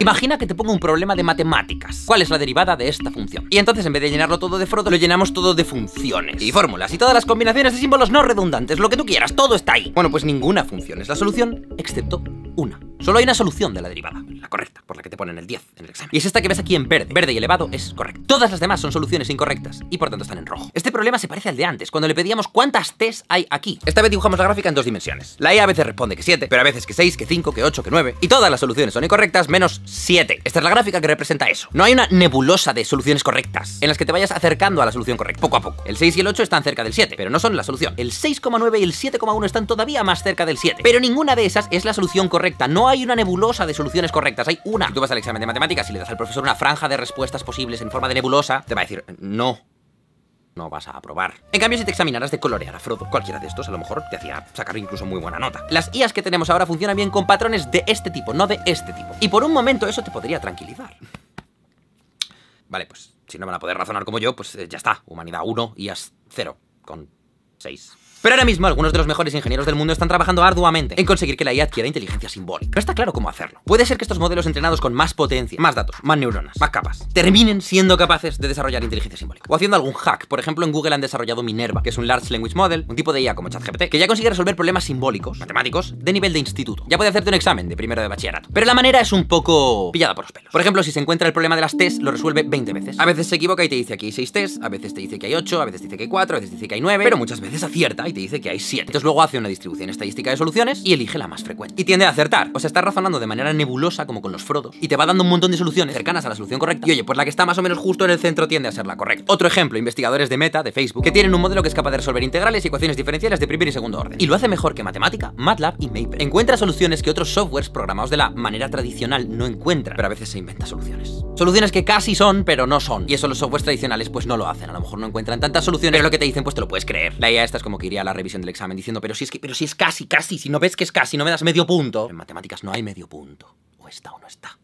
Imagina que te pongo un problema de matemáticas. ¿Cuál es la derivada de esta función? Y entonces en vez de llenarlo todo de Frodo, lo llenamos todo de funciones y fórmulas y todas las combinaciones de símbolos no redundantes, lo que tú quieras, todo está ahí. Bueno, pues ninguna función es la solución, excepto una. Solo hay una solución de la derivada, la correcta, por la que te ponen el 10 en el examen. Y es esta que ves aquí en verde. Verde y elevado es correcto. Todas las demás son soluciones incorrectas y por tanto están en rojo. Este problema se parece al de antes, cuando le pedíamos cuántas T's hay aquí. Esta vez dibujamos la gráfica en dos dimensiones. La IA a veces responde que 7, pero a veces que 6, que 5, que 8, que 9. Y todas las soluciones son incorrectas menos 7. Esta es la gráfica que representa eso. No hay una nebulosa de soluciones correctas en las que te vayas acercando a la solución correcta, poco a poco. El 6 y el 8 están cerca del 7, pero no son la solución. El 6,9 y el 7,1 están todavía más cerca del 7. Pero ninguna de esas es la solución correcta. No hay una nebulosa de soluciones correctas, hay una. Tú vas al examen de matemáticas y le das al profesor una franja de respuestas posibles en forma de nebulosa, te va a decir, no, no vas a aprobar. En cambio, si te examinaras de colorear a Frodo, cualquiera de estos a lo mejor te hacía sacar incluso muy buena nota. Las IAs que tenemos ahora funcionan bien con patrones de este tipo, no de este tipo. Y por un momento eso te podría tranquilizar. Vale, pues si no van a poder razonar como yo, pues eh, ya está. Humanidad 1, IAS 0, con 6. Pero ahora mismo algunos de los mejores ingenieros del mundo están trabajando arduamente en conseguir que la IA adquiera inteligencia simbólica. No está claro cómo hacerlo. Puede ser que estos modelos entrenados con más potencia, más datos, más neuronas, más capas, terminen siendo capaces de desarrollar inteligencia simbólica. O haciendo algún hack. Por ejemplo, en Google han desarrollado Minerva, que es un Large Language Model, un tipo de IA como ChatGPT, que ya consigue resolver problemas simbólicos, matemáticos, de nivel de instituto. Ya puede hacerte un examen de primero de bachillerato. Pero la manera es un poco pillada por los pelos. Por ejemplo, si se encuentra el problema de las T's, lo resuelve 20 veces. A veces se equivoca y te dice que hay 6 T's, a veces te dice que hay 8, a veces te dice que hay 4, a veces te dice que hay 9, pero muchas veces acierta y te dice que hay 7. Entonces luego hace una distribución estadística de soluciones y elige la más frecuente. Y tiende a acertar. O sea, está razonando de manera nebulosa como con los frodos y te va dando un montón de soluciones cercanas a la solución correcta. Y oye, pues la que está más o menos justo en el centro tiende a ser la correcta. Otro ejemplo, investigadores de Meta, de Facebook, que tienen un modelo que es capaz de resolver integrales y ecuaciones diferenciales de primer y segundo orden. Y lo hace mejor que matemática, MATLAB y Maper. Encuentra soluciones que otros softwares programados de la manera tradicional no encuentran, pero a veces se inventa soluciones. Soluciones que casi son, pero no son. Y eso los softwares tradicionales pues no lo hacen. A lo mejor no encuentran tantas soluciones, pero lo que te dicen pues te lo puedes creer. La IA esta es como que iría a la revisión del examen diciendo, pero si es que, pero si es casi, casi, si no ves que es casi, no me das medio punto. En matemáticas no hay medio punto. O está o no está.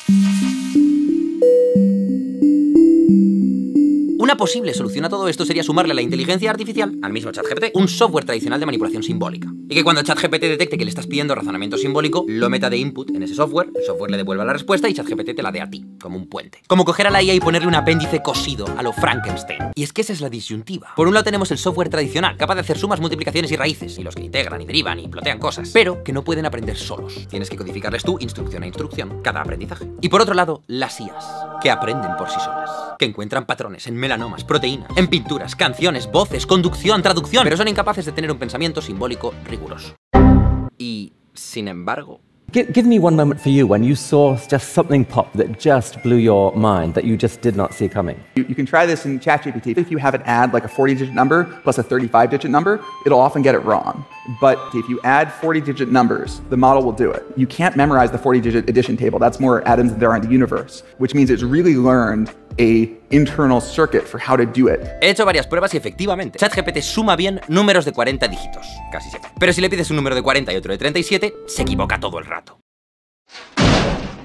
Una posible solución a todo esto sería sumarle a la inteligencia artificial, al mismo ChatGPT, un software tradicional de manipulación simbólica. Y que cuando ChatGPT detecte que le estás pidiendo razonamiento simbólico, lo meta de input en ese software, el software le devuelva la respuesta y ChatGPT te la dé a ti, como un puente. Como coger a la IA y ponerle un apéndice cosido a lo Frankenstein. Y es que esa es la disyuntiva. Por un lado tenemos el software tradicional, capaz de hacer sumas, multiplicaciones y raíces, y los que integran y derivan y plotean cosas, pero que no pueden aprender solos. Tienes que codificarles tú, instrucción a instrucción, cada aprendizaje. Y por otro lado, las IAs, que aprenden por sí solas, que encuentran patrones en melanomas, proteínas, en pinturas, canciones, voces, conducción, traducción, pero son incapaces de tener un pensamiento simbólico riguroso. Y, sin embargo, Give, give, me one moment for you when you saw just something pop that just blew your mind that you just did not see coming. You, you can try this in ChatGPT. If you have it add like a 40 digit number plus a 35 digit number, it'll often get it wrong. But if you add 40 digit numbers, the model will do it. You can't memorize the 40 digit addition table. That's more atoms than there are in the universe, which means it's really learned a internal circuit for how to do it. He hecho varias pruebas y efectivamente, ChatGPT suma bien números de 40 dígitos, casi siempre. Pero si le pides un número de 40 y otro de 37, se equivoca todo el rato.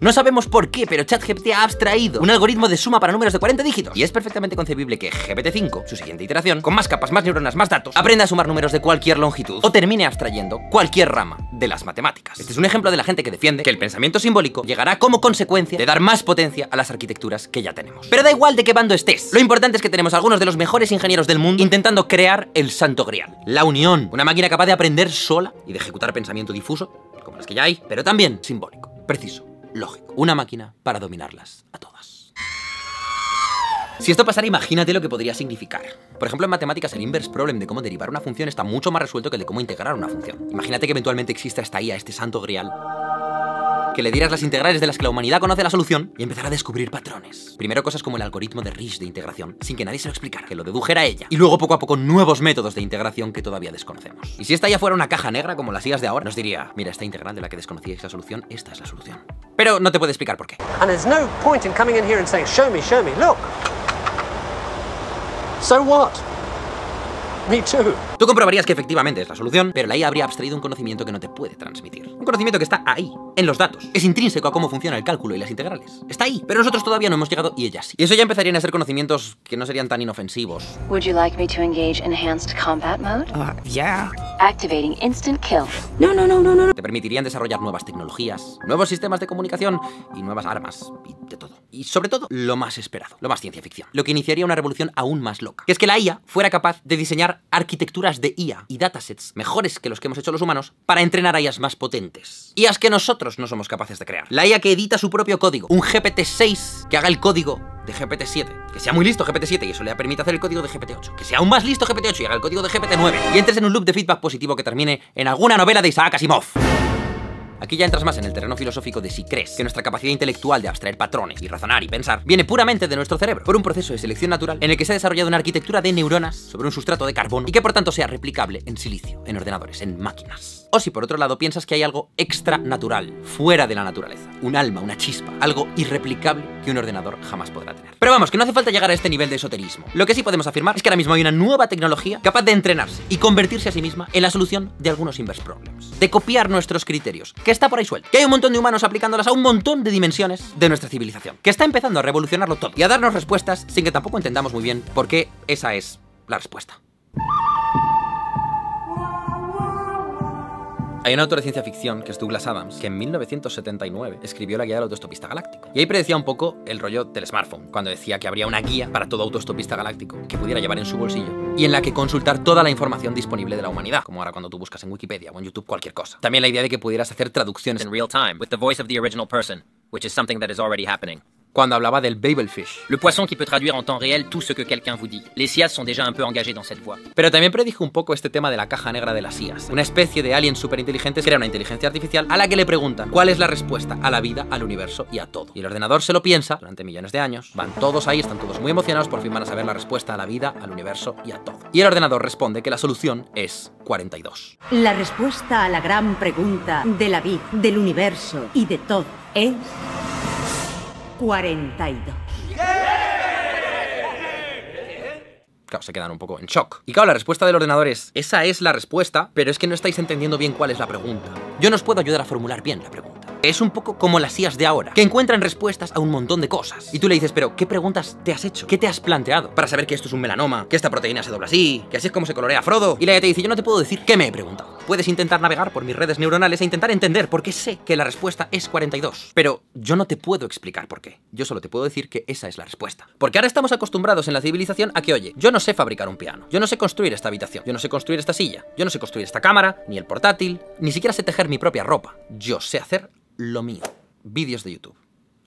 No sabemos por qué, pero ChatGPT ha abstraído un algoritmo de suma para números de 40 dígitos. Y es perfectamente concebible que GPT-5, su siguiente iteración, con más capas, más neuronas, más datos, aprenda a sumar números de cualquier longitud o termine abstrayendo cualquier rama de las matemáticas. Este es un ejemplo de la gente que defiende que el pensamiento simbólico llegará como consecuencia de dar más potencia a las arquitecturas que ya tenemos. Pero da igual de qué bando estés. Lo importante es que tenemos algunos de los mejores ingenieros del mundo intentando crear el santo grial. La unión. Una máquina capaz de aprender sola y de ejecutar pensamiento difuso, como las que ya hay, pero también simbólico, preciso lógico. Una máquina para dominarlas a todas. Si esto pasara, imagínate lo que podría significar. Por ejemplo, en matemáticas el inverse problem de cómo derivar una función está mucho más resuelto que el de cómo integrar una función. Imagínate que eventualmente exista esta IA, este santo grial, que le dieras las integrales de las que la humanidad conoce la solución y empezara a descubrir patrones. Primero cosas como el algoritmo de Risch de integración, sin que nadie se lo explicara, que lo dedujera ella. Y luego poco a poco nuevos métodos de integración que todavía desconocemos. Y si esta ya fuera una caja negra como las IAs de ahora, nos diría, mira, esta integral de la que desconocíais la solución, esta es la solución. Pero no te puede explicar por qué. And there's no point in coming in here and show me, show me, look. So what? Me too. Tú comprobarías que efectivamente es la solución, pero la IA habría abstraído un conocimiento que no te puede transmitir. Un conocimiento que está ahí, en los datos. Es intrínseco a cómo funciona el cálculo y las integrales. Está ahí, pero nosotros todavía no hemos llegado y ella sí. Y eso ya empezarían a ser conocimientos que no serían tan inofensivos. Would you like me to engage enhanced combat mode? Uh, yeah. Activating instant kill. No, no, no, no, no. Te permitirían desarrollar nuevas tecnologías, nuevos sistemas de comunicación y nuevas armas y de todo. Y sobre todo, lo más esperado, lo más ciencia ficción. Lo que iniciaría una revolución aún más loca. Que es que la IA fuera capaz de diseñar arquitecturas de IA y datasets mejores que los que hemos hecho los humanos para entrenar a IAs más potentes. IAs que nosotros no somos capaces de crear. La IA que edita su propio código. Un GPT-6 que haga el código de GPT-7. Que sea muy listo GPT-7 y eso le permite hacer el código de GPT-8. Que sea aún más listo GPT-8 y haga el código de GPT-9. Y entres en un loop de feedback positivo que termine en alguna novela de Isaac Asimov. Aquí ya entras más en el terreno filosófico de si crees que nuestra capacidad intelectual de abstraer patrones y razonar y pensar viene puramente de nuestro cerebro, por un proceso de selección natural en el que se ha desarrollado una arquitectura de neuronas sobre un sustrato de carbono y que por tanto sea replicable en silicio, en ordenadores, en máquinas. O si por otro lado piensas que hay algo extra natural, fuera de la naturaleza, un alma, una chispa, algo irreplicable que un ordenador jamás podrá tener. Pero vamos, que no hace falta llegar a este nivel de esoterismo. Lo que sí podemos afirmar es que ahora mismo hay una nueva tecnología capaz de entrenarse y convertirse a sí misma en la solución de algunos inverse problems, de copiar nuestros criterios, está por ahí suelto, que hay un montón de humanos aplicándolas a un montón de dimensiones de nuestra civilización, que está empezando a revolucionarlo todo y a darnos respuestas sin que tampoco entendamos muy bien por qué esa es la respuesta. Hay un autor de ciencia ficción, que es Douglas Adams, que en 1979 escribió la guía del autostopista galáctico. Y ahí predecía un poco el rollo del smartphone, cuando decía que habría una guía para todo autostopista galáctico que pudiera llevar en su bolsillo y en la que consultar toda la información disponible de la humanidad, como ahora cuando tú buscas en Wikipedia o en YouTube cualquier cosa. También la idea de que pudieras hacer traducciones in real time with the voice of the original person, which is something that is already happening. Cuando hablaba del Babelfish. Le poisson qui peut traduire en temps réel tout ce que quelqu'un vous dit. Les SIAS sont déjà un peu engagés dans cette voie. Pero también predijo un poco este tema de la caja negra de las IAS, una especie de aliens superinteligentes que era una inteligencia artificial a la que le preguntan cuál es la respuesta a la vida, al universo y a todo. Y el ordenador se lo piensa durante millones de años, van todos ahí, están todos muy emocionados, por fin van a saber la respuesta a la vida, al universo y a todo. Y el ordenador responde que la solución es 42. La respuesta a la gran pregunta de la vida, del universo y de todo es 42. Claro, se quedan un poco en shock. Y claro, la respuesta del ordenador es, esa es la respuesta, pero es que no estáis entendiendo bien cuál es la pregunta. Yo no os puedo ayudar a formular bien la pregunta. Es un poco como las IAS de ahora, que encuentran respuestas a un montón de cosas. Y tú le dices, pero ¿qué preguntas te has hecho? ¿Qué te has planteado? Para saber que esto es un melanoma, que esta proteína se dobla así, que así es como se colorea Frodo. Y la IA te dice, yo no te puedo decir qué me he preguntado. Puedes intentar navegar por mis redes neuronales e intentar entender por qué sé que la respuesta es 42. Pero yo no te puedo explicar por qué. Yo solo te puedo decir que esa es la respuesta. Porque ahora estamos acostumbrados en la civilización a que, oye, yo no sé fabricar un piano, yo no sé construir esta habitación, yo no sé construir esta silla, yo no sé construir esta cámara, ni el portátil, ni siquiera sé tejer mi propia ropa. Yo sé hacer lo mío vídeos de YouTube,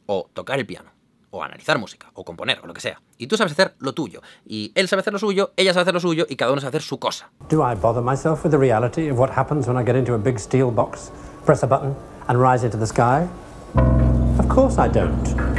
o tocar el piano, o analizar música, o componer, o lo que sea. Y tú sabes hacer lo tuyo, y él sabe hacer lo suyo, ella sabe hacer lo suyo, y cada uno sabe hacer su cosa. Do I bother myself with the reality of what happens when I get into a big steel box, press a button, and rise into the sky? Of course I don't.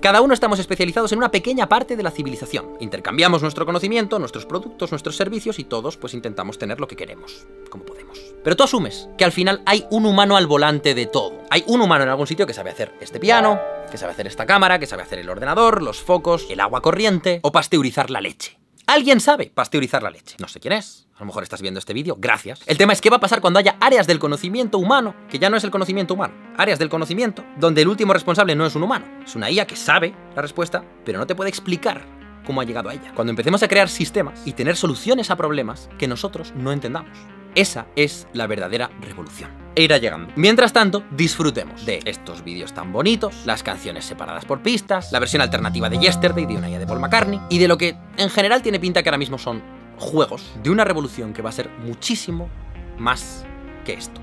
Cada uno estamos especializados en una pequeña parte de la civilización. Intercambiamos nuestro conocimiento, nuestros productos, nuestros servicios y todos pues intentamos tener lo que queremos, como podemos. Pero tú asumes que al final hay un humano al volante de todo. Hay un humano en algún sitio que sabe hacer este piano, que sabe hacer esta cámara, que sabe hacer el ordenador, los focos, el agua corriente o pasteurizar la leche. Alguien sabe pasteurizar la leche. No sé quién es. A lo mejor estás viendo este vídeo, gracias. El tema es qué va a pasar cuando haya áreas del conocimiento humano, que ya no es el conocimiento humano, áreas del conocimiento donde el último responsable no es un humano, es una IA que sabe la respuesta, pero no te puede explicar cómo ha llegado a ella. Cuando empecemos a crear sistemas y tener soluciones a problemas que nosotros no entendamos. Esa es la verdadera revolución. E irá llegando. Mientras tanto, disfrutemos de estos vídeos tan bonitos, las canciones separadas por pistas, la versión alternativa de Yesterday de una IA de Paul McCartney, y de lo que en general tiene pinta que ahora mismo son juegos de una revolución que va a ser muchísimo más que esto.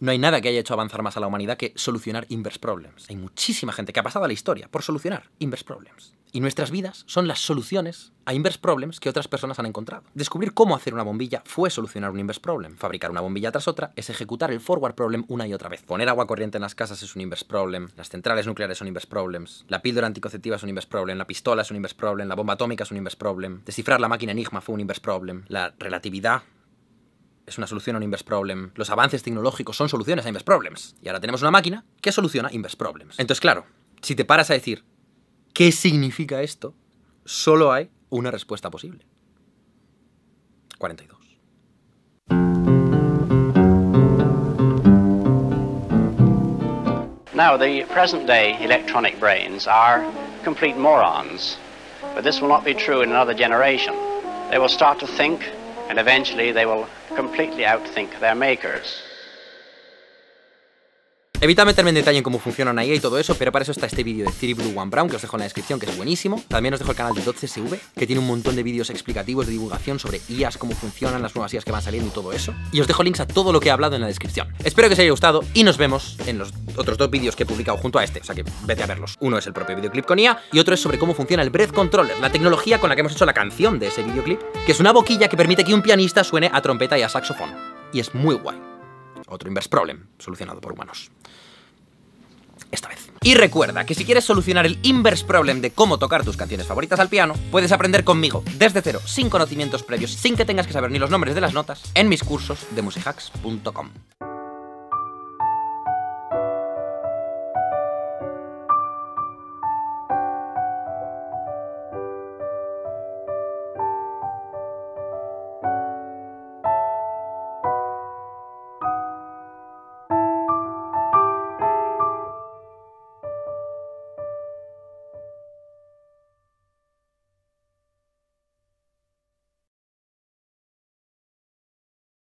No hay nada que haya hecho avanzar más a la humanidad que solucionar inverse problems. Hay muchísima gente que ha pasado a la historia por solucionar inverse problems. Y nuestras vidas son las soluciones a inverse problems que otras personas han encontrado. Descubrir cómo hacer una bombilla fue solucionar un inverse problem. Fabricar una bombilla tras otra es ejecutar el forward problem una y otra vez. Poner agua corriente en las casas es un inverse problem. Las centrales nucleares son inverse problems. La píldora anticonceptiva es un inverse problem. La pistola es un inverse problem. La bomba atómica es un inverse problem. Descifrar la máquina Enigma fue un inverse problem. La relatividad es una solución a un inverse problem. Los avances tecnológicos son soluciones a inverse problems. Y ahora tenemos una máquina que soluciona inverse problems. Entonces, claro, si te paras a decir, ¿qué significa esto? Solo hay una respuesta posible. 42. Now, the present day electronic brains are complete morons, but this will not be true in another generation. They will start to think, and eventually they will completely outthink their makers. Evita meterme en detalle en cómo funciona una IA y todo eso, pero para eso está este vídeo de Theory Blue One Brown, que os dejo en la descripción, que es buenísimo. También os dejo el canal de .csv, que tiene un montón de vídeos explicativos de divulgación sobre IAs, cómo funcionan, las nuevas IAs que van saliendo y todo eso. Y os dejo links a todo lo que he hablado en la descripción. Espero que os haya gustado y nos vemos en los otros dos vídeos que he publicado junto a este, o sea que vete a verlos. Uno es el propio videoclip con IA y otro es sobre cómo funciona el Breath Controller, la tecnología con la que hemos hecho la canción de ese videoclip, que es una boquilla que permite que un pianista suene a trompeta y a saxofón. Y es muy guay. Otro inverse problem, solucionado por humanos esta vez. Y recuerda que si quieres solucionar el inverse problem de cómo tocar tus canciones favoritas al piano, puedes aprender conmigo desde cero, sin conocimientos previos, sin que tengas que saber ni los nombres de las notas, en mis cursos de musihacks.com.